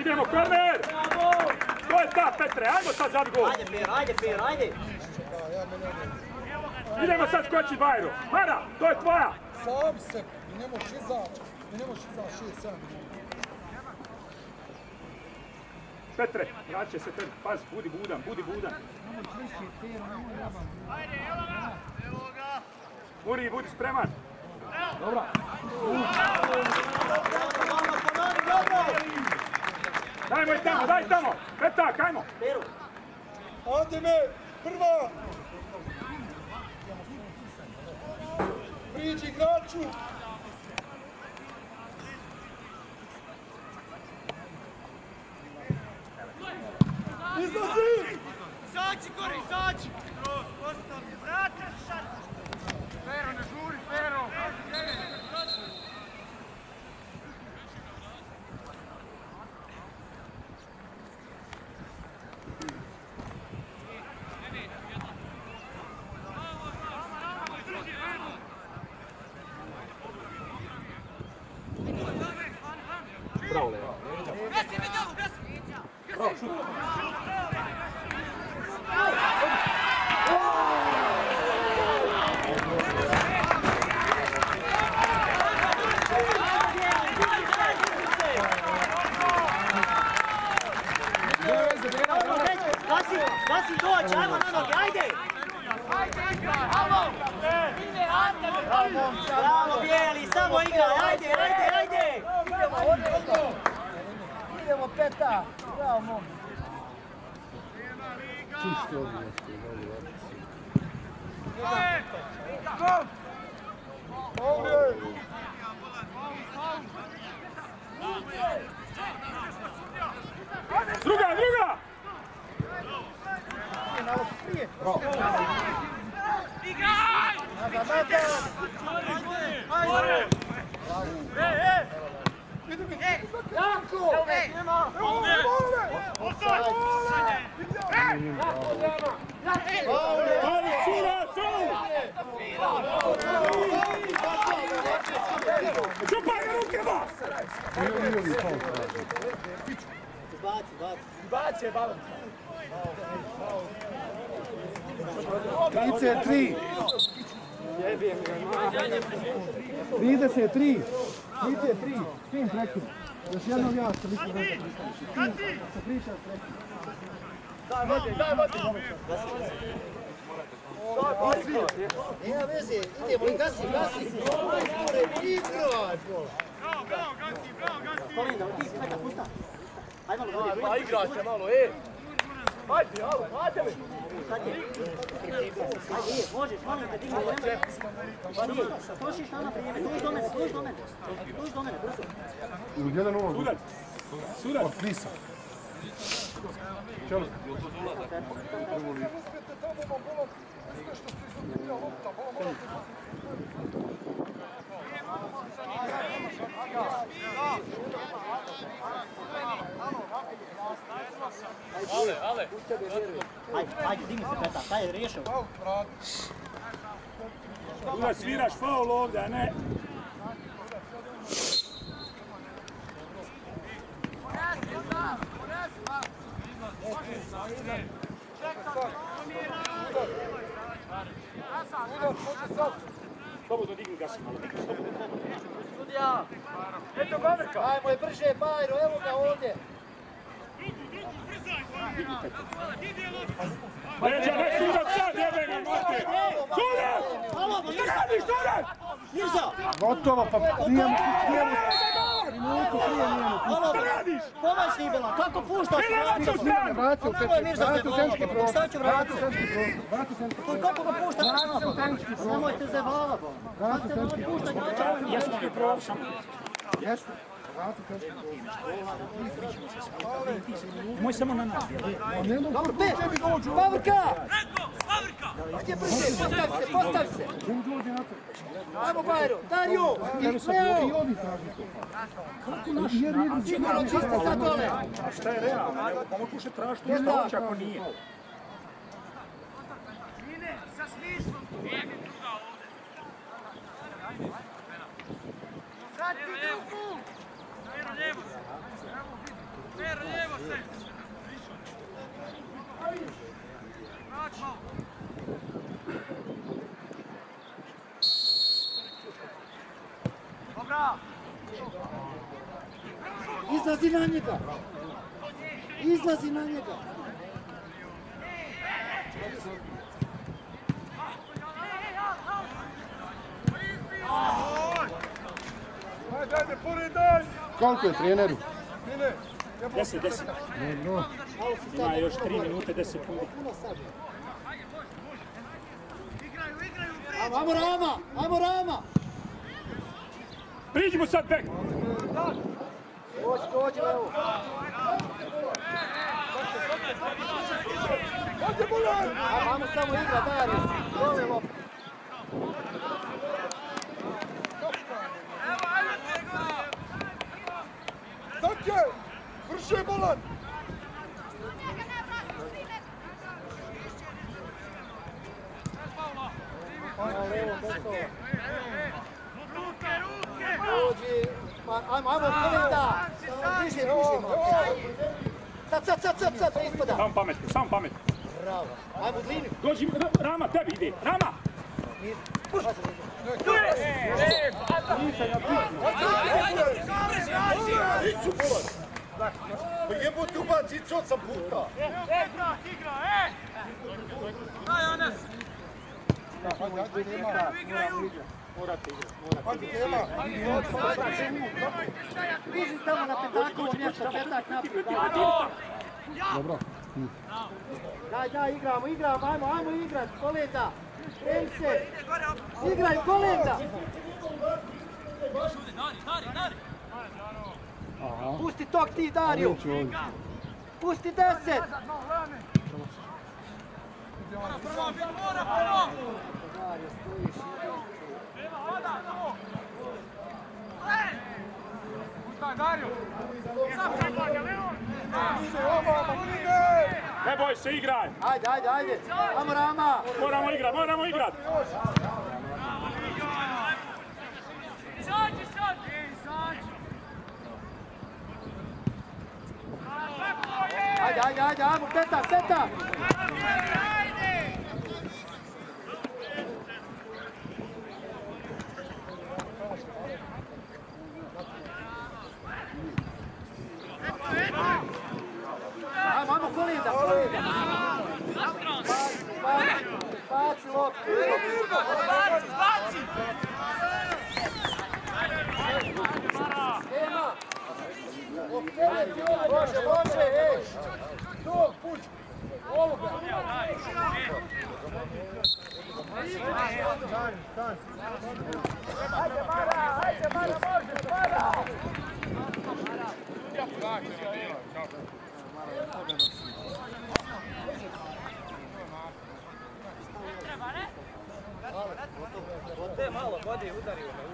Idemo, korner! To je ta, Petre, ajmo sad za gol! Ajde, Fer, ajde, Fer, ajde. Idemo sad skoči Bajro! Mara, to je tvoja! Sam se, ne možeš izaći, ne možeš izaći 6-7 Petre, vraće se tebi, pazi, budi budan, budi budan. Muri, budi spreman. Dobra. Dajmo i tamo, daj tamo! Petak, ajmo! Feru, Ademe, prva! Priđi igraču! Izlazi! Izađi, Kori, izađi! Brzo. Jedan ovo, Sudac! Sudac! od plisa. Čelo. Ajde, ajde, digni se Petar, taj je riješio. Sudac, sviraš faul ovdje, a ne... Slobodno digni gasi malo, digni slobodno. Ajmo je brže, Bajro, evo ga ovdje! Leđa, ne sudac sad, jebe ga, mate! Sudac! Alo, ma Šta radiš, sudac? Mirza! Gotovo, pa nije mu, nije mu, minutu prije nije mu. Alo, Šta radiš? pomoćni bila, kako puštaš? Ne, vrati u Pa Mirza, vrati u te tehnički malo, prostor. šta ću Vrati u tehnički prostor. Vrati u tehnički To prostor. kako ga puštaš Vrati u tehnički prostor. Nemojte zevala, bo. Kad se voli pušta igrača, jesmo mi prošli. Jeste. Moj samo na nas, jel? Dobro! Pavrka! Ajde brže, postav se, postav se! Ajmo Bajro, I Leo! traži Sigurno čiste sad dole! A šta je realno? Kuše tražiti Jel šta da? hoće ako nije. Ine, sa smislom. Nije mi druga ovdje. Sad ti drugu. Vero lijevo se. Vero lijevo se. Vrać malo. Dobra. Izlazi na njega! Izlazi na njega! Koliko je treneru? Ine, 10, 10. Ima još 3 minute, 10 sekundi. igraju, igraju. Ajmo, Rama! Ajmo Rama! Priđi mu sad, bek! Dođi, dođi! Ajmo, ajmo samo igra! Dole! Evo, ajde, te gore. Zake! Bolan! Ajmo, Leo, gotovo! Ruke, ruke. Dođi! Pa, Ajmo, ajmo, Kolinda! Diži, diži! Sad, sad, sad, sad, sad, da ispada! Samo pametno, samo pametno. Bravo! Ajmo u liniju! Dođi, Rama, tebi ide. Rama! Pa jebote ubaci osam puta! Igra, igra, e! Daj, Anas. Igraju. Ajde, tema! Diži tamo na petakovo mjesto, petak naprijed! Dobro. Daj, daj, igramo, igramo, ajmo, ajmo igrat, Kolenda! Kreni se! Igraj, Kolenda! Pusti tog ti, Dariju! Ovdje. Pusti deset! Prvo, mora, prvo. Dario, stojiš, Evo, hoda! Puštaj, Dario. Sam čekaj, Leon. Ne boj se, igraj! Ajde, ajde, ajde! Ajmo Rama! Moramo igrat, moramo igrat! Izađi sad. E, izađi. Lepo je. Ajde, ajde, ajde, ajmo, petak! Ajde. Ajmo, ajmo, Kolenda, Kolenda! Baci, baci, baci loptu! Baci, baci. Može, može, ej! To, pući! Ovoga! Ajde, Mara, ajde, Mara, može, Mara! Ajde, ajde! Nema data, brže u igru.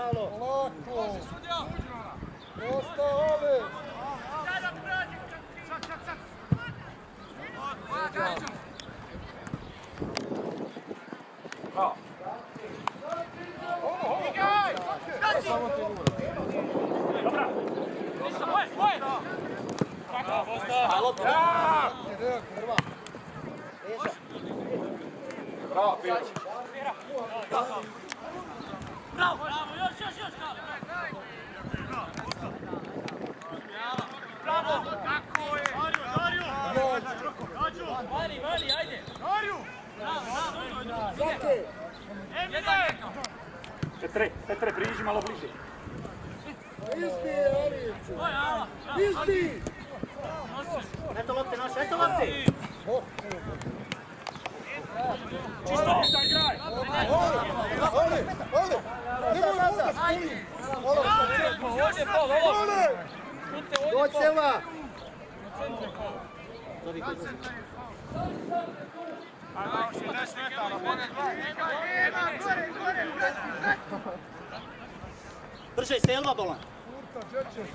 malo. Polako. Dosta ove. Bravo. Samo ti govore. Dobra. Ništa, moje, moje. Tako, Bosta. Halo, ja! Prva. Bravo, Piro. Bravo. bravo, bravo. Je. Ajde. Bravo, bravo. Zoke. Emine. Petre, Petre, priđi malo bliže. Je, Arijevću. Isti. Eto lopte naše, eto lopte. Čisto, igraj! Ole, ole! Nemoj onda spuni! Ole! Dođi Selma! Brže, Selma bolan! Kurta, gdje ćeš?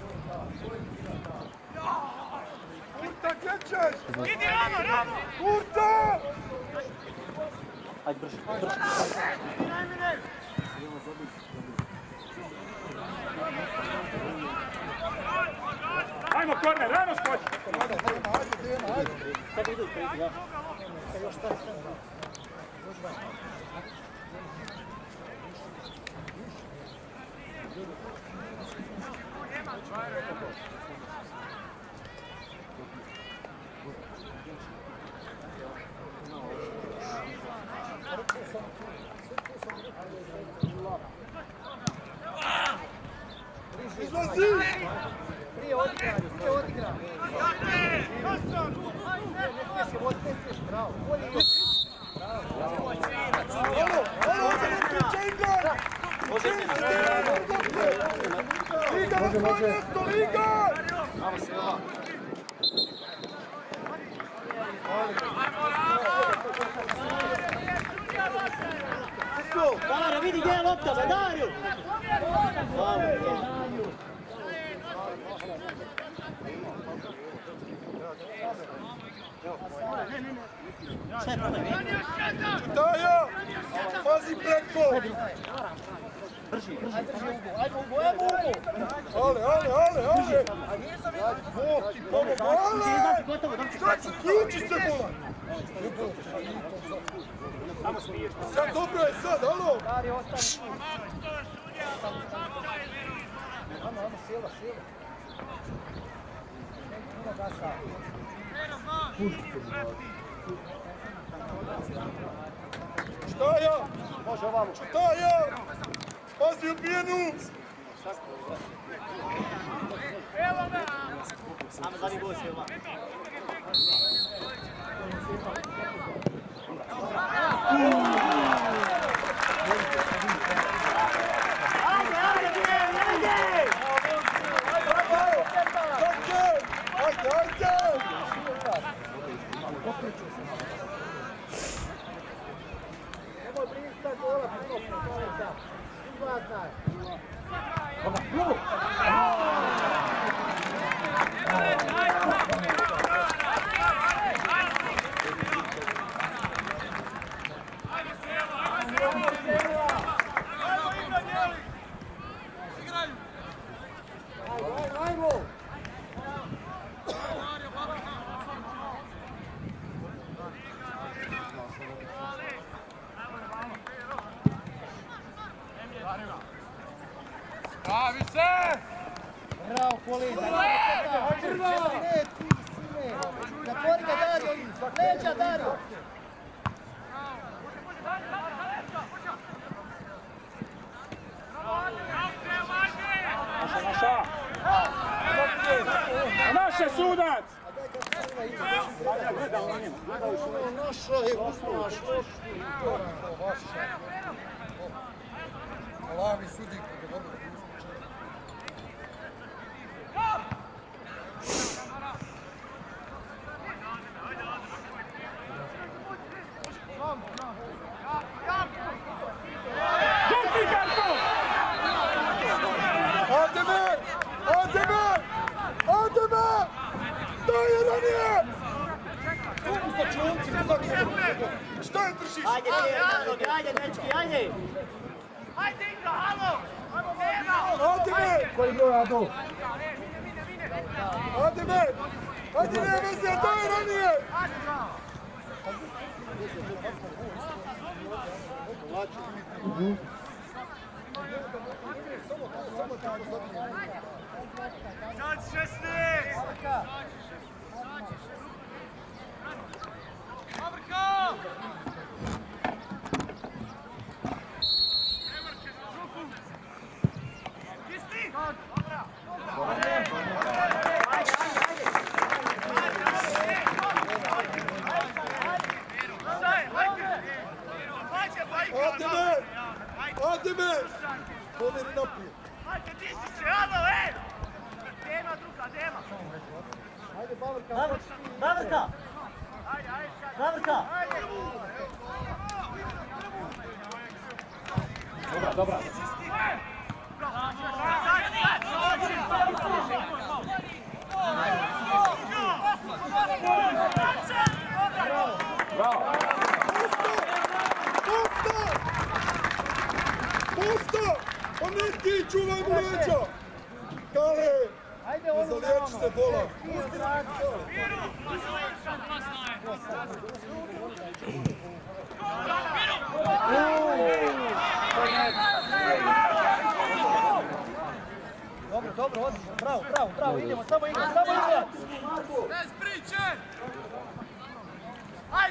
Kurta, gdje ćeš? Idi rano, rano! Kurta! Ajde brže, brže. Ajmo korner, rano skoči! Ajde, Dema, ajde! Sad idu, pridi, ja. Izlazi! Prije odigranje, prije odigranje. Ne smiješ je voditi, ne smiješ, bravo. Bolje je. Alo, alo, priča igraj! Liga na svoje mjesto, Liga! Dario, vidi gdje je lopta, ba, Dario! Šta je problem? Pazi preko! Ajmo, Ugo, ajmo, Ugo! Ale, ale, ale, ale! Bog ti pomogu, ale! Šta će, ključi se bolan! Sad dobro je sad, alo! Dari, ostani. Ajmo, ajmo, sjela, sjela. Puno gasa. Šta ja? Može ovamo. Šta ja? Pazi odbijenu! Ajmo, zadnji gol, Selma. Ajde, Опа! Ну,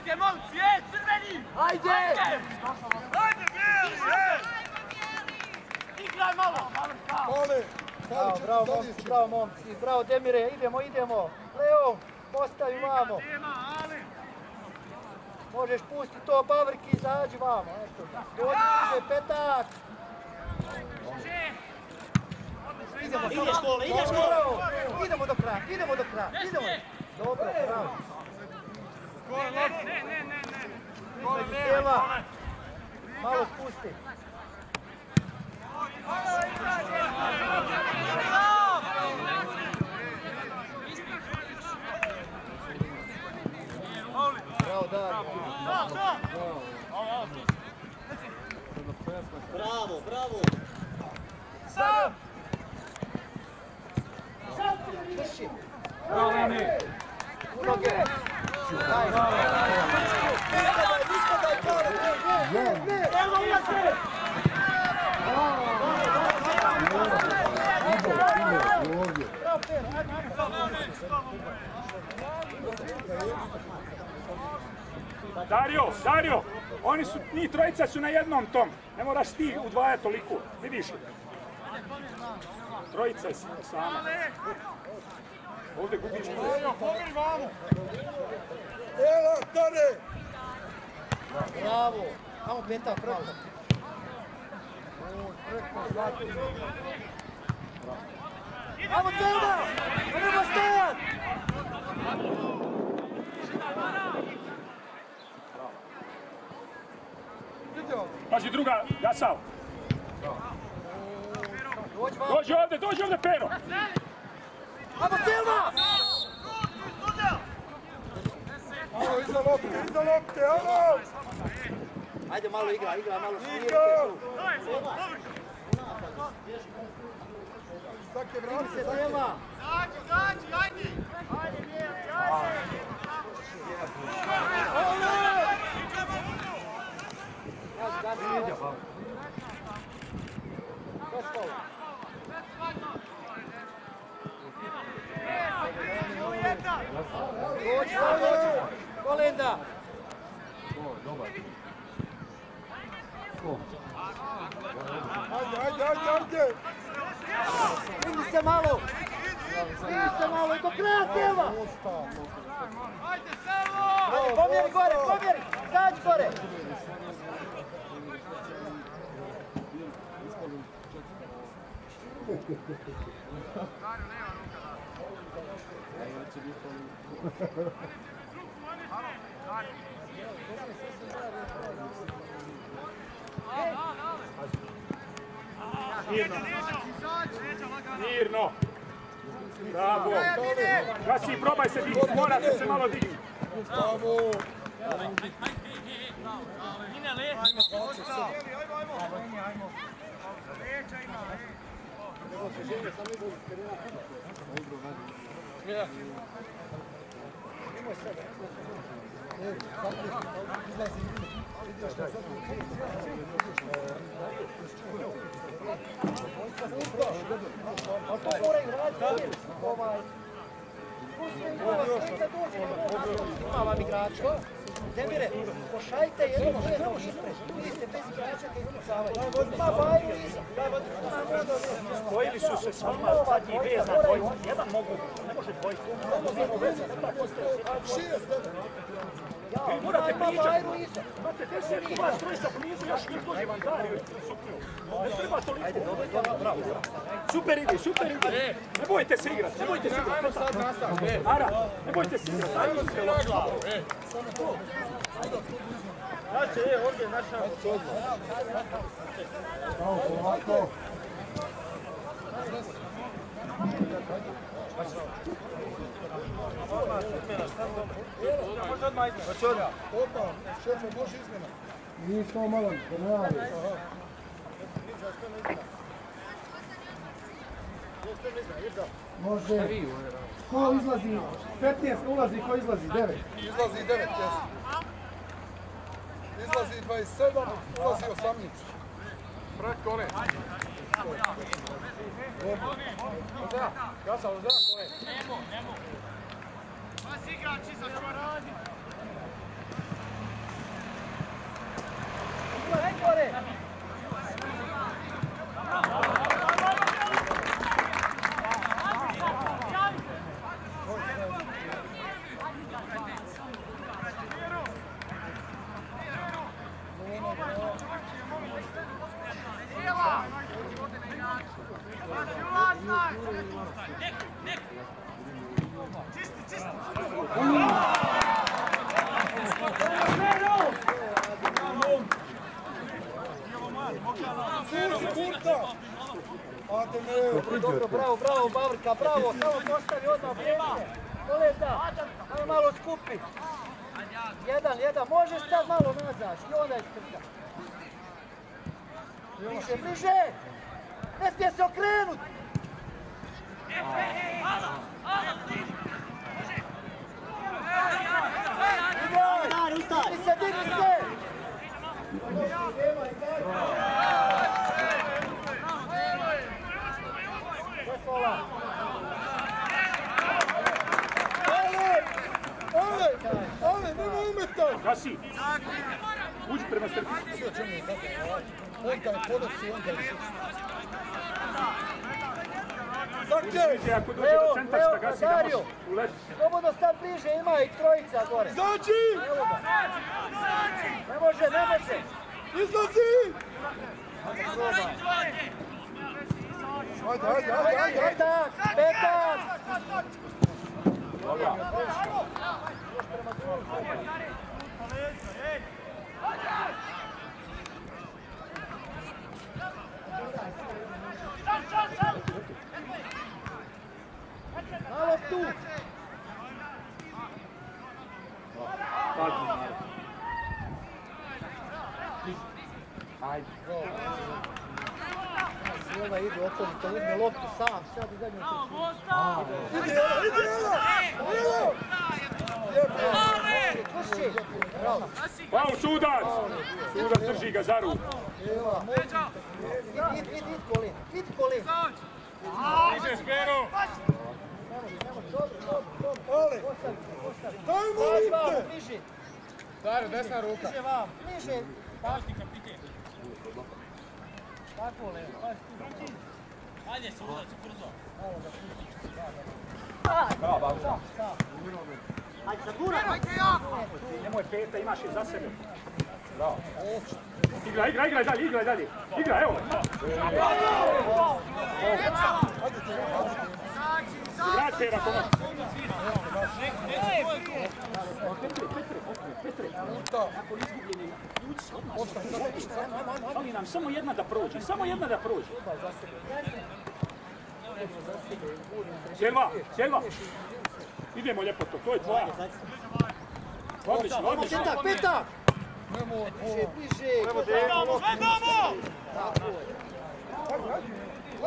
Ajde, momci, ej, crveni! Ajde! Ajde, bijeli, ej! Igraj malo! Kale! Bravo, bravo, momci, bravo, momci, bravo, Demire, idemo, idemo! Leo, postavi vamo, možeš pustiti to Bavrki, izađi vamo, eto, dođi petak! Idemo, bravo, idemo do kraja, idemo do kraja, idemo! Dobro, bravo! Ne, ne, ne, ne! Između tijela, malo spusti. Bravo, Dario. Bravo, bravo! Bravo. Evo ulaze. Bravo, ajde. Dario, Dario, oni su, njih trojica su na jednom tom. Ne moraš ti udvajati toliko. Vidiš? Trojica je sama. Ovdje gubiš. Ela, Kale! Bravo. Tamo petak, bravo. Ajmo, Zelda! Treba stajat! Vidio? Pazi druga, Jasao. Dođi vamo. Dođi ovdje, dođi ovdje, Pero. Ajmo, Selma! Alo, iza lopte, iza lopte, alo! Ajde, malo igra, igra, malo tu. Svake Vidi vrate, se. Selma! Zađi, zađi, ajde! Ajde, bijeli, ajde! Gazi, gazi, gazi. Bez faula. Dođi, samo dođi. Kolenda. Ajde, ajde, ajde, ajde! Vidi se malo. Vidi se malo i do kraja Selma. Ajde, Savo! Ajde, pomjeri gore, pomjeri. Zađi gore. Mirno. Bravo. Gasi, probaj se digni, morate se malo digni. Bravo! A to moraju raditi. Ovaj. pustite malo, stojite dođe, ima vam igrača. Demire, pošaljite jednog jednog ispred, vi ste bez igrača koji ispucavaju. Ma baju iza. Spojili su se s vama zadnji vez na dvojicu. Jedan mogu, ne može dvojicu. Ja, morate pričati. Imate deset, ima trojica blizu, još njih dođe. Ne treba toliko. Bravo, bravo. Super ide, super ide. Ne bojte se igrati, ne bojte se igrati. Ara, ne bojte se igrati. Ajmo se Znači, je, ovdje je naša... Samo polako. Odmah izmjena. Opa, šefe, može izmjena. Nismo malo, Bernardi. Može. Ko izlazi? 15 ulazi, ko izlazi? 9. Izlazi 9, jes. Izlazi 27, ulazi 18. Preko one. Da, ja sam da, kole. Pas igrač iza čvora. Dobro, bravo, bravo, Bavrka, bravo, samo postavi odmah vrijeme. Koleta, ajmo malo skupi. Jedan, jedan, možeš sad malo nazad i onda isprka. Bliže, bliže! Ne smije se okrenut! Igraj! Digni se, digni se! Dozvola. Ale, ale, ale, nema umeta. Gasi. Uđi prema strpi. Je podosi, ako dođe Leo, Leo, Dario. Slobodno sad bliže, ima i trojica gore. Ga. Ne može, ne može. Izlazi! Ajde, ajde, ajde, ajde. Petak, petak. Ajde. Silva ide okolito, uzme loptu sam, sad u zadnju trećinu. Ide, ide, ide! Bravo. Sudac! Sudac drži ga za ruku. Id, id, id, id, Kolin. Id, Kolin. Ide Spero. Ale, daj lipte! bliže. Dario, desna ruka. Bliže vam, bliže. Tako, Leo, paš tu. Ajde, zaguraj! Nemoj peta, imaš je za sebe. Bravo. Igra, igra, igra dalje, igra dalje. Igra, evo. Igraj pera, komaš. Fali nam samo jedna da prođe, samo jedna da prođe. Sjeva, sjeva. Idemo lijepo to, to je tvoja. Odlično, odlično. Petak, petak.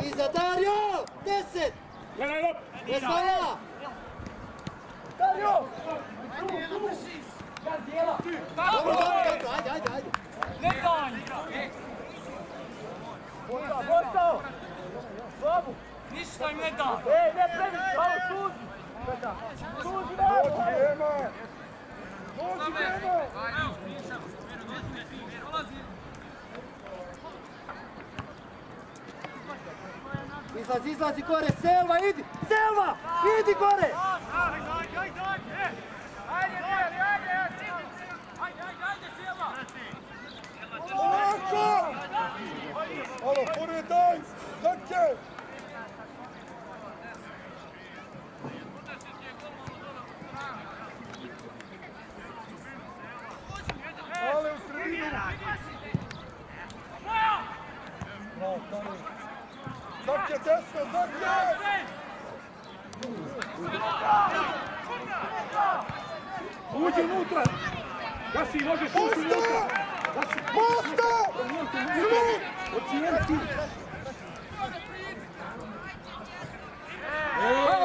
Iza Dario! Deset! Gledaj, lop. Dario! Dobro, dobro, dobro, ajde, ajde, ajde. Gotov, gotov! Slobu! Ništa im ne da. Ej, ne previše, malo suzi! Dođi, Ema! Dođi, Ema! Izlazi, izlazi gore, Selva, idi! Selva! Idi gore! Alo, prvi daj! Zake! Uđi unutra! Gasi, možeš ući unutra! Mosta! Mosta! Zvuk! Ocijeni ti! Evo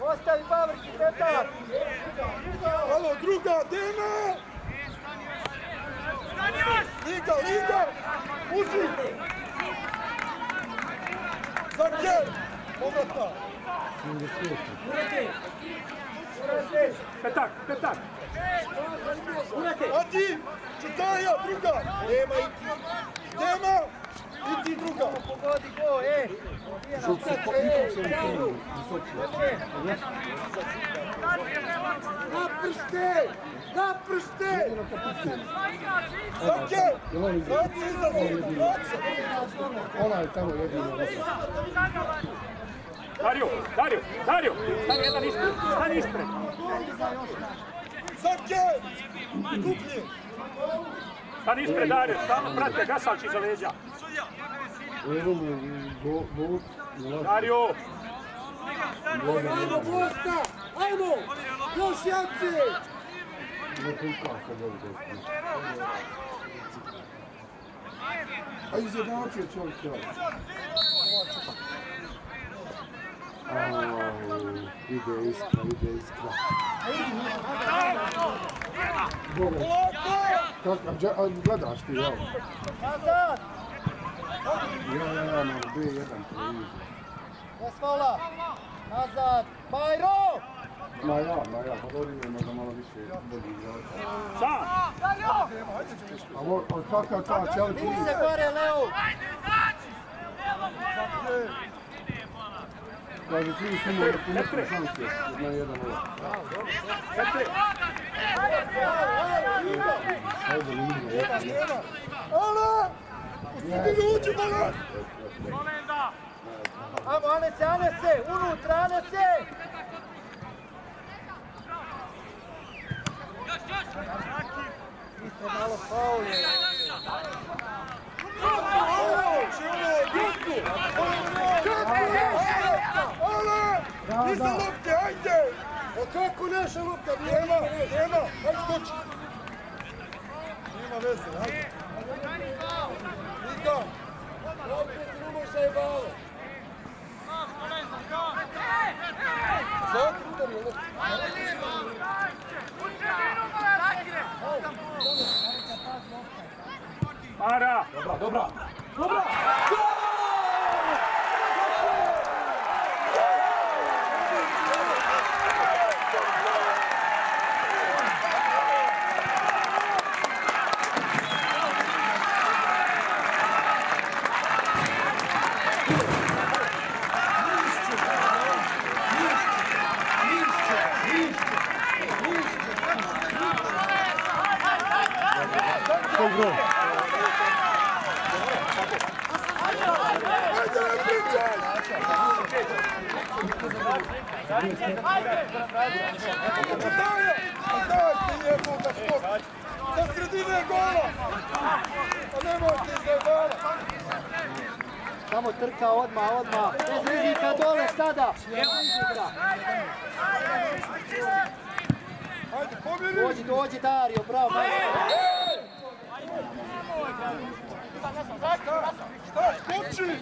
Ostavi Pavrki, Petar! Alo, druga, Dena! Liga, Liga! Uži! Zake! Povratna! Petak, petak! Adi! Čitaja, druga! Nema i ti! Nema! I ti druga! Pogodi go, e! Na prste! Na prste! Zake! Vraci izazi! Vraci! Onaj tamo jedino. Dario, Dario, Dario! Stani jedan ispred, stani ispred! Stani ispred Dario, stalno prate gasač iza leđa. Evo mu, go, go, Dario! Ajmo, Bosta! Ajmo! Još jače! A izjednačio čovjek. Au, ide iskra, ide iskra. Boga, kakav, dža- a gledaš ti, jel? Nazad! Ja, ja, ja, na B1 televiziju. Osvala! Nazad! Bajro! Ma ja, ma ja, pa dobro je možda malo više bolji igrač. Sam! A mo- a kakav ta čelki Vidi se gore, Leo! Kaže, ti su imali neku šansu, jedna jedan ovo. Ajde, Lino, Nema! Ale! U sredinu uđi, Bala! Ajmo, Anese, Anese! Unutra, Anese! Isto malo faul je. Ale! Iza lopte, ajde! A kako naša lopta? Nema, nema, ajde skoči! Nema veze, ajde! Liga! Opet rumoša je bale! Sad udari loptu! Mara! Ajde, ne pričaj! Daje! Dajte jeboga skok! Sa sredine gola! Pa nemojte zajebala! Samo trka odmah, odmah. Bez rizika dole sada. Bez rizika. Ajde, pobjedi! Dođi, dođi Dario, bravo. Šta, skoči!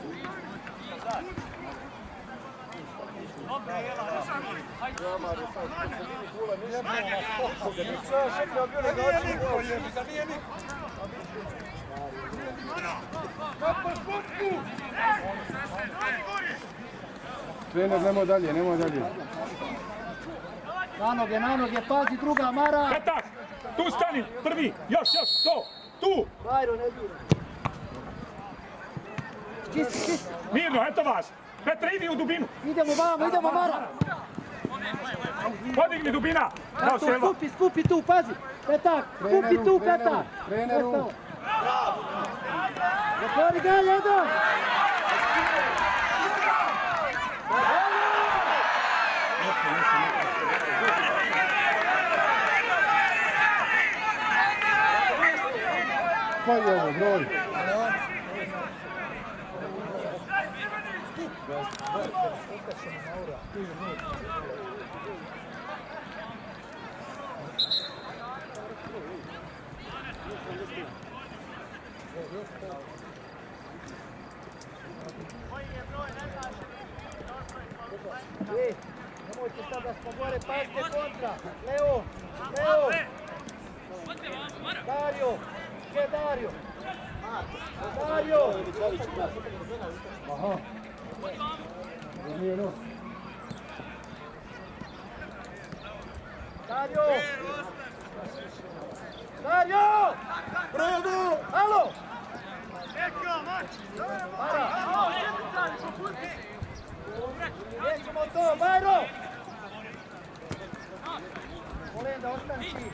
Trener, nemoj dalje, nemoj dalje. Na noge, na noge, pazi druga Mara. Petak, tu stani, prvi, još, još, to, tu, Bajro, ne dira. Čisti, čisti. mirno, eto vas. Petra, idi u dubinu, Idemo vamo, idemo Mara. podigni dubina. Bravo, Selva. skupi, skupi tu, pazi. Petak, skupi tu, treneru, Petak. treneru. Ostalo. Otvori ga, jedan. Je ovo broj? Ej, nemojte sad da smo gore, pazite kontra. Leo, Leo. Dario, gdje je Dario? Dario. Aha. Nije nos. Dario. Dario. Bravo! Alo. Nećemo to, Bajro! Volim da ostani ti.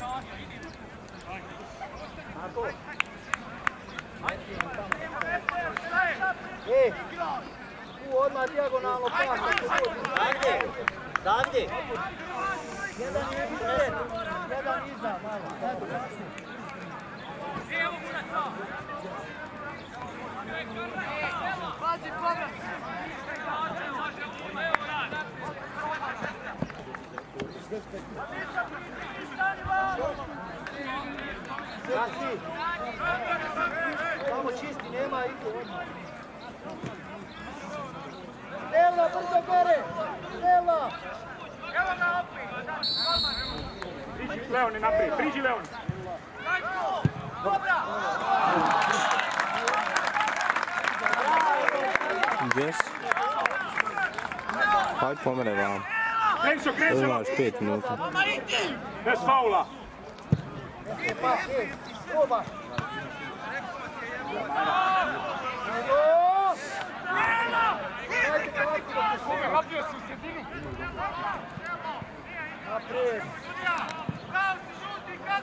E, tu odmah dijagonalno pas. Davide, Davide, Jedan je ispred, jedan iza, malo. Ajde, Gasi. Tamo čisti, nema igre odmah. Stella, brzo gore! Stella! Priđi Leoni naprijed, priđi Leoni. Gdje si? Hajde po mene vam. Imaš pet minuta. bez faula. Naprijed!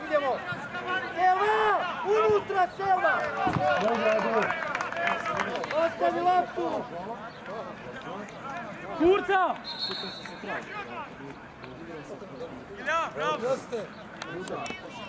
Idemo! Selva! Unutra Selva! Dobra, dobro. Ostavi loptu! Kurca! Jeste!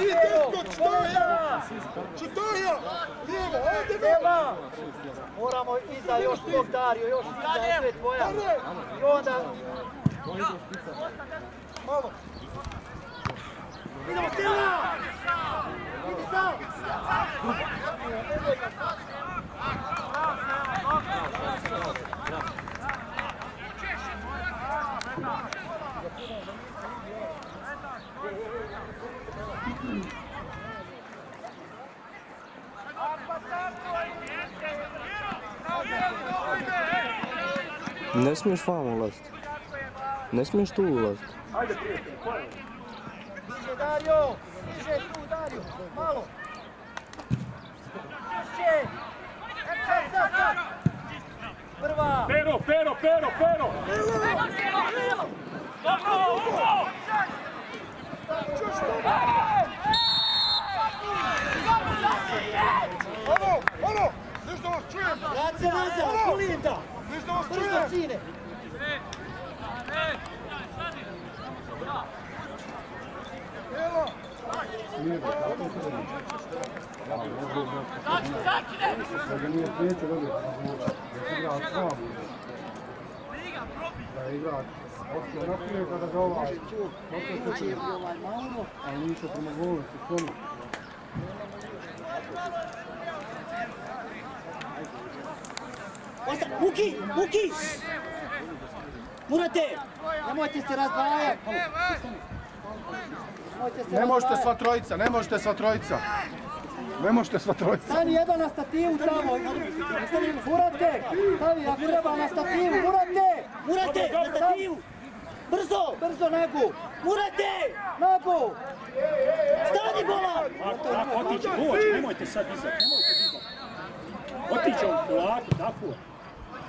I desko, čitaja! Čitaja! Lijevo, ga! Selva! Moramo iza još tvog Dario, još iza, sve tvoja. I onda... Malo! Idemo Selva! Idi sam! Ne smiješ vam ulaziti. Ne smiješ tu ulaziti. ajde prijatelj? Diže Dario! Diže tu Dario! Malo! Diže! Sad, sad, sad! Prva! Pero, pero, pero, pero! Ono, ono! Viš da vas čujem! Vrat se nazad! Kolinda! Viš da vas čujem! tako se Ja, mogu da da igrač ošto naprijed kada ga ovaj opet se Ovaj išao prema. Osta, Muki, Muki! Murate, nemojte se razdvajati. Se Ne možete sva trojica, ne možete sva trojica. Ne možete sva trojica. Stani jedan na stativu tamo. Murate, stavi ako treba na stativu. Murate, Murate, na stativu. Brzo, brzo nagu. Murate, nagu. Stani bola. Otići, doći, nemojte sad dizati, nemojte dizati. Otići on polako, tako.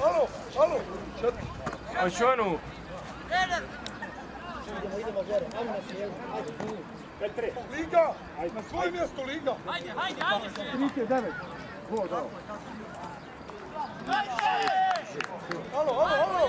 Alo, alo! Četiri. A što onu? Liga! Na svoje mjesto Liga! 39. Go, da. Alo, alo, alo!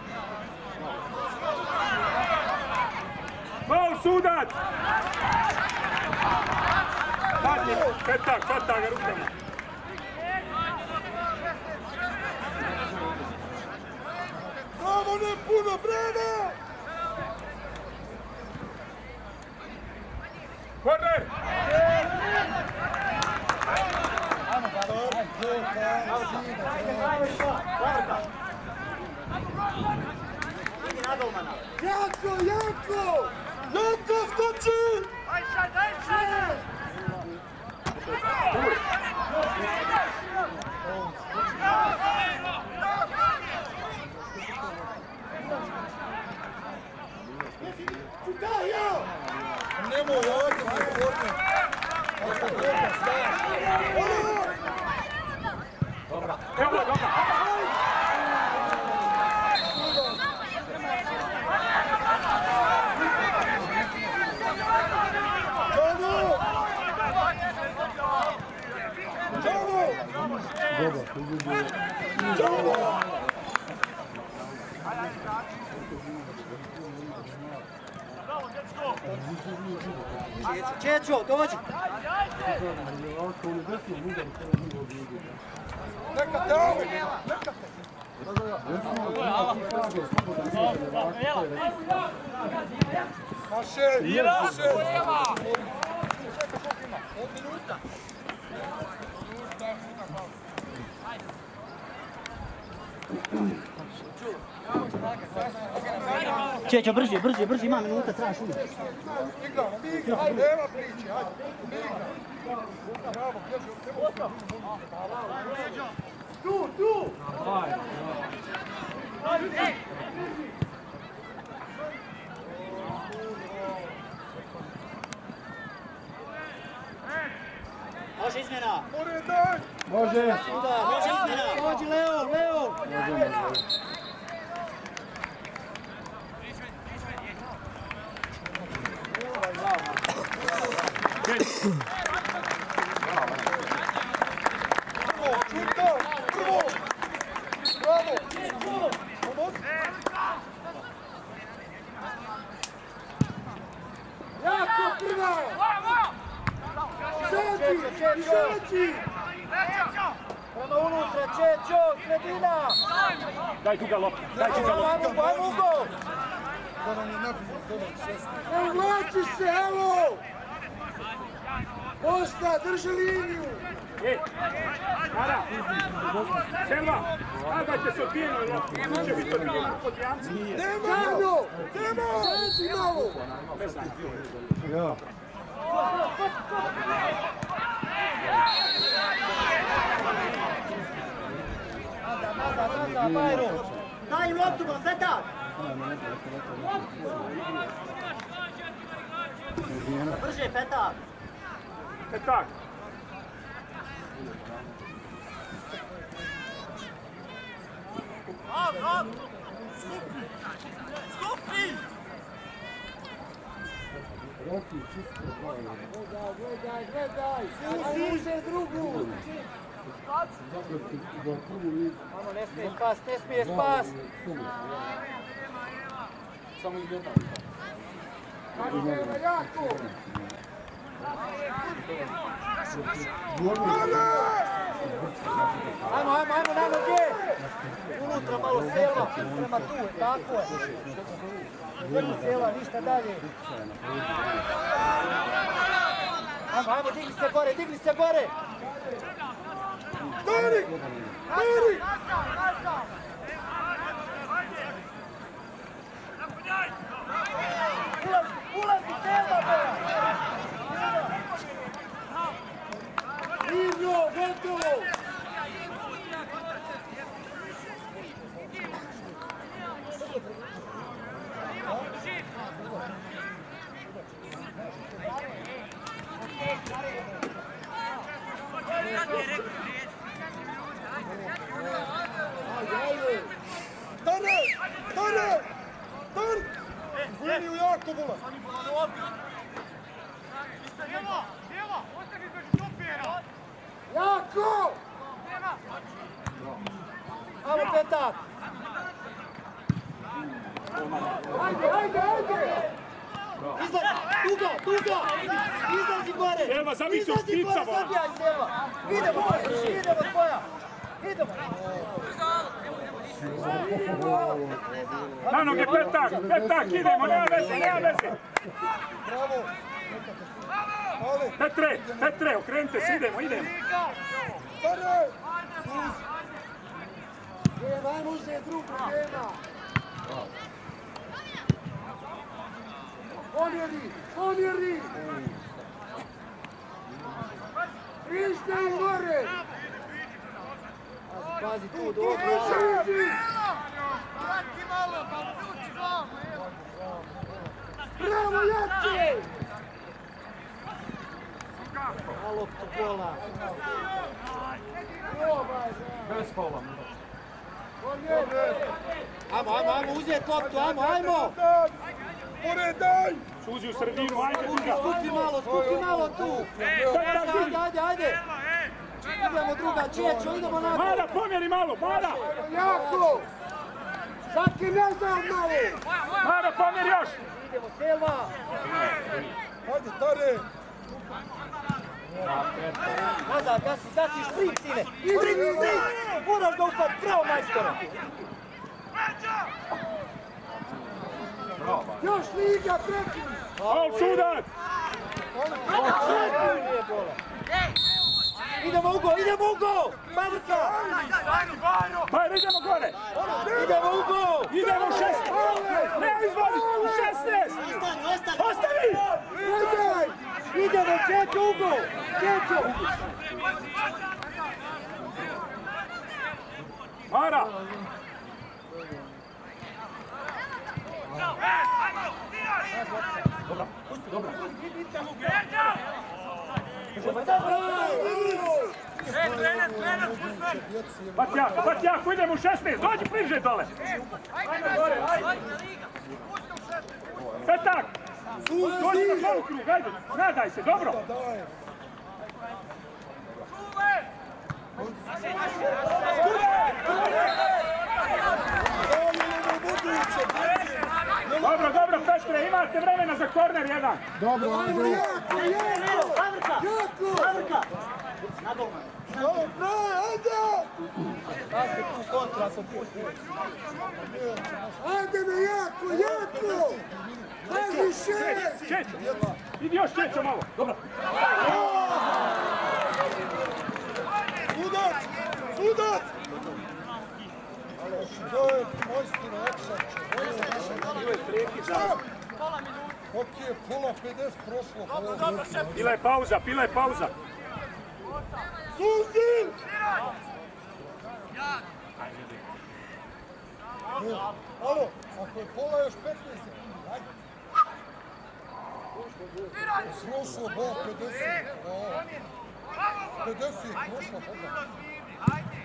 sudac! Padni, petak, hvata ga rukama. Bravo, ne puno, bravo! Korner! Jako, jako! Jako skoči! Nemoj, ovdje, ovdje. Evo ga, dobro. Čavo! Dobar, tu ljudi. Čečo, dođi. Neka te ovo! Neka te! Maše! Maše! Čečo, brže, brže, brže, ima minuta, trebaš uvijek. Igramo, mi igramo, nema priče, ajde, mi igramo. Bravo. Tu, tu! Može izmjena. More, daj! Može. Da, može izmjena. Dođi Leo, Leo. Prvo, čuta, prvo! Bravo! Pomozi! Jako prva! Izađi, izađi! Prema unutra, Čečo. sredina! Daj duga lopta, daj duga lopta. Ajmo, ajmo u gol! Da nam je dobar uvlači se, evo! Osta, drži liniju! Ej, Mara, Selma, nagajte se odbijeno loptu, tu će biti odbijeno. Demo! Demo! Sredi malo! Ja. Daj loptu, ba, petak! Brže, petak! E tak. Roki, čisto gledaj. Gledaj, gledaj, gledaj! Uže drugu! Ano, ne smije spas, ne smije spas! Samo jedan. Ajmo, jako! Ajmo, ajmo, ajmo na noge! Unutra malo sela, prema tu, tako je. Vrlo sela, ništa dalje. Ajmo, ajmo, digni se gore, digni se gore! Dori! Dori! Ulazi, ulazi, sela, boja! Divno, gotovo! Tare! Tare! Tare! Liniju jako bola. Evo, evo, ostani bez stopera! Jako! Ajmo, petak! Ajde, ajde, ajde! Izlazi, duga, duga! Izlazi gore! Selma, zamisli Izlazi gore, špicama. zabijaj Selma! Idemo, idemo tvoja! Idemo! Na noge, petak, idemo, nema veze, nema veze. Bravo. Petre, Petre, okrenite se, idemo, idemo. Tare! Nema, uzeti drugu, nema! Pomjeri, pomjeri! Ište im gore! Pazi tu, dobro! Vrati malo, pa uključi glavu, evo! Bravo, jače! Na loptu kola. Bez faula. Ajmo, ajmo, ajmo, uzeti loptu, ajmo, ajmo! More, daj! Suzi u sredinu, ajde duga. Skupi malo, skupi malo tu! Ajde, ajde, ajde, ajde! Idemo druga, Čečo, idemo na Mara, pomjeri malo, Mara! Jako! Svaki nazad malo! Mara, pomjeri još! Idemo, Selma! Ajde, Tare! Nazad, da si, da si šprint, sine! Šprint, šprint! Moraš ga upad, pravo majstore! Još liga, prekini! Gol, sudac! Idemo u gol, idemo u gol! Marka! Pa idemo gore! Idemo u gol! Idemo u šest! Ne, izvoli! U šestnest! Ostani, ostani! Ostavi! Idemo, Čečo u gol! Mara! Batjako, Batjako, idemo u 16, dođi bliže dole. Ajde gore, ajde. Petak, dođi na polukrug, ajde, nadaj se, dobro. Daj! Dobro, dobro, Petre, imate vremena za korner jedan. Dobro, ajde. Jako, jako! Zavrka! Jako! Zavrka! Na! Bravo, bravo, ajde! Pazi tu kontra ako pusti. Ajde me jako, jako! Pazi šest! Čeća! Idi još čeća malo! Dobro! Sudac! Sudac! To je mojstor akšan. Bilo je prekid Ok je pola 50 prošlo. Bila je pauza, bila je pauza. Suzil! Alo, ako je pola još 15 sekundi, ajde. Prošlo, bo, 50. o. 50, prošlo, boga. Ajde,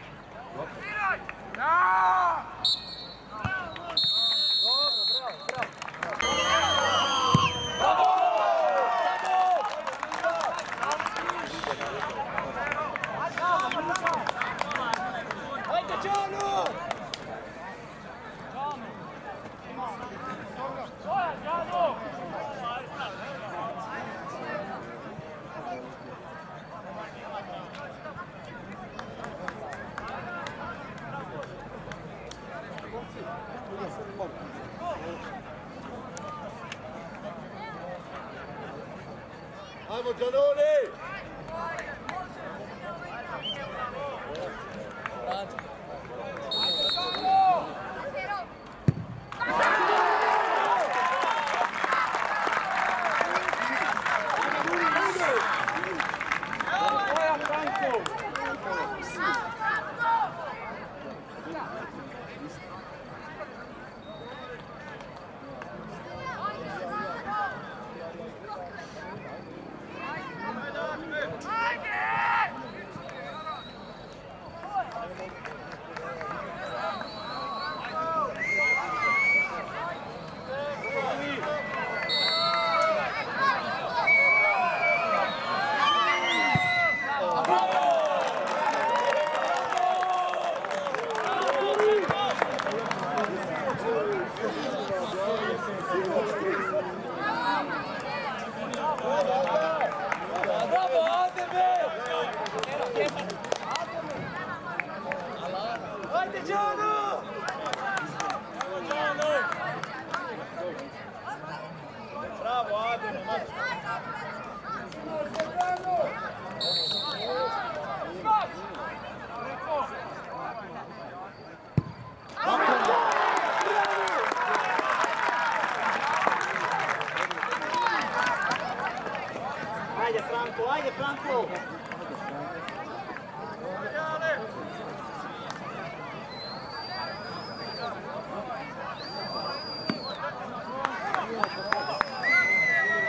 Franko!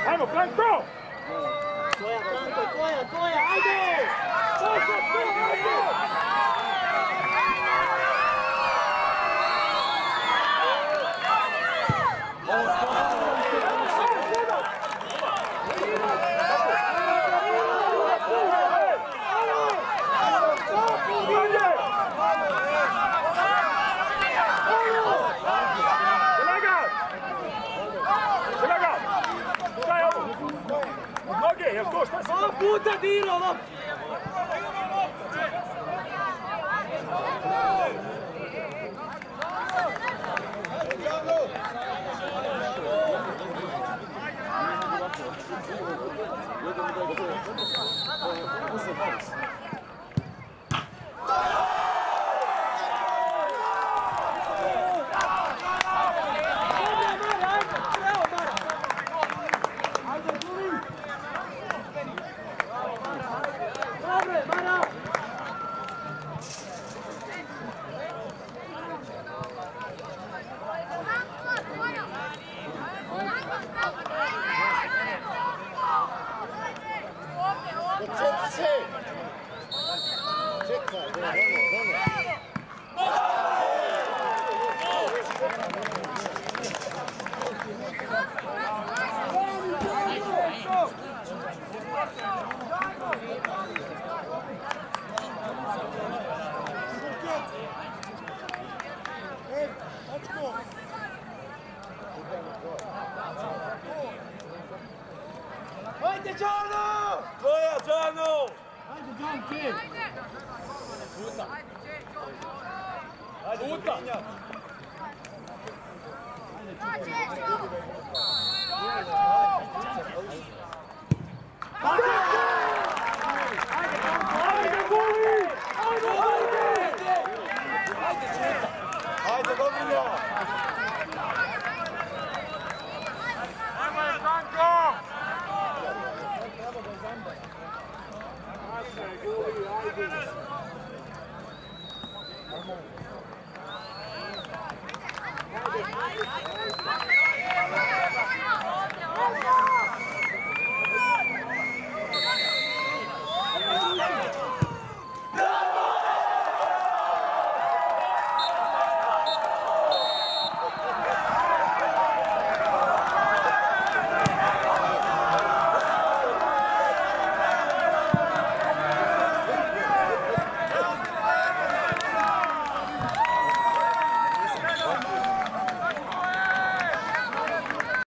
Ajmo, Franko! Tvoja, Franko, tvoja, tvoja, ajde! Može, ajde! Kolega! Kolega! Šta je ovo? Noge, jel to šta se... Dva puta dirao loptu!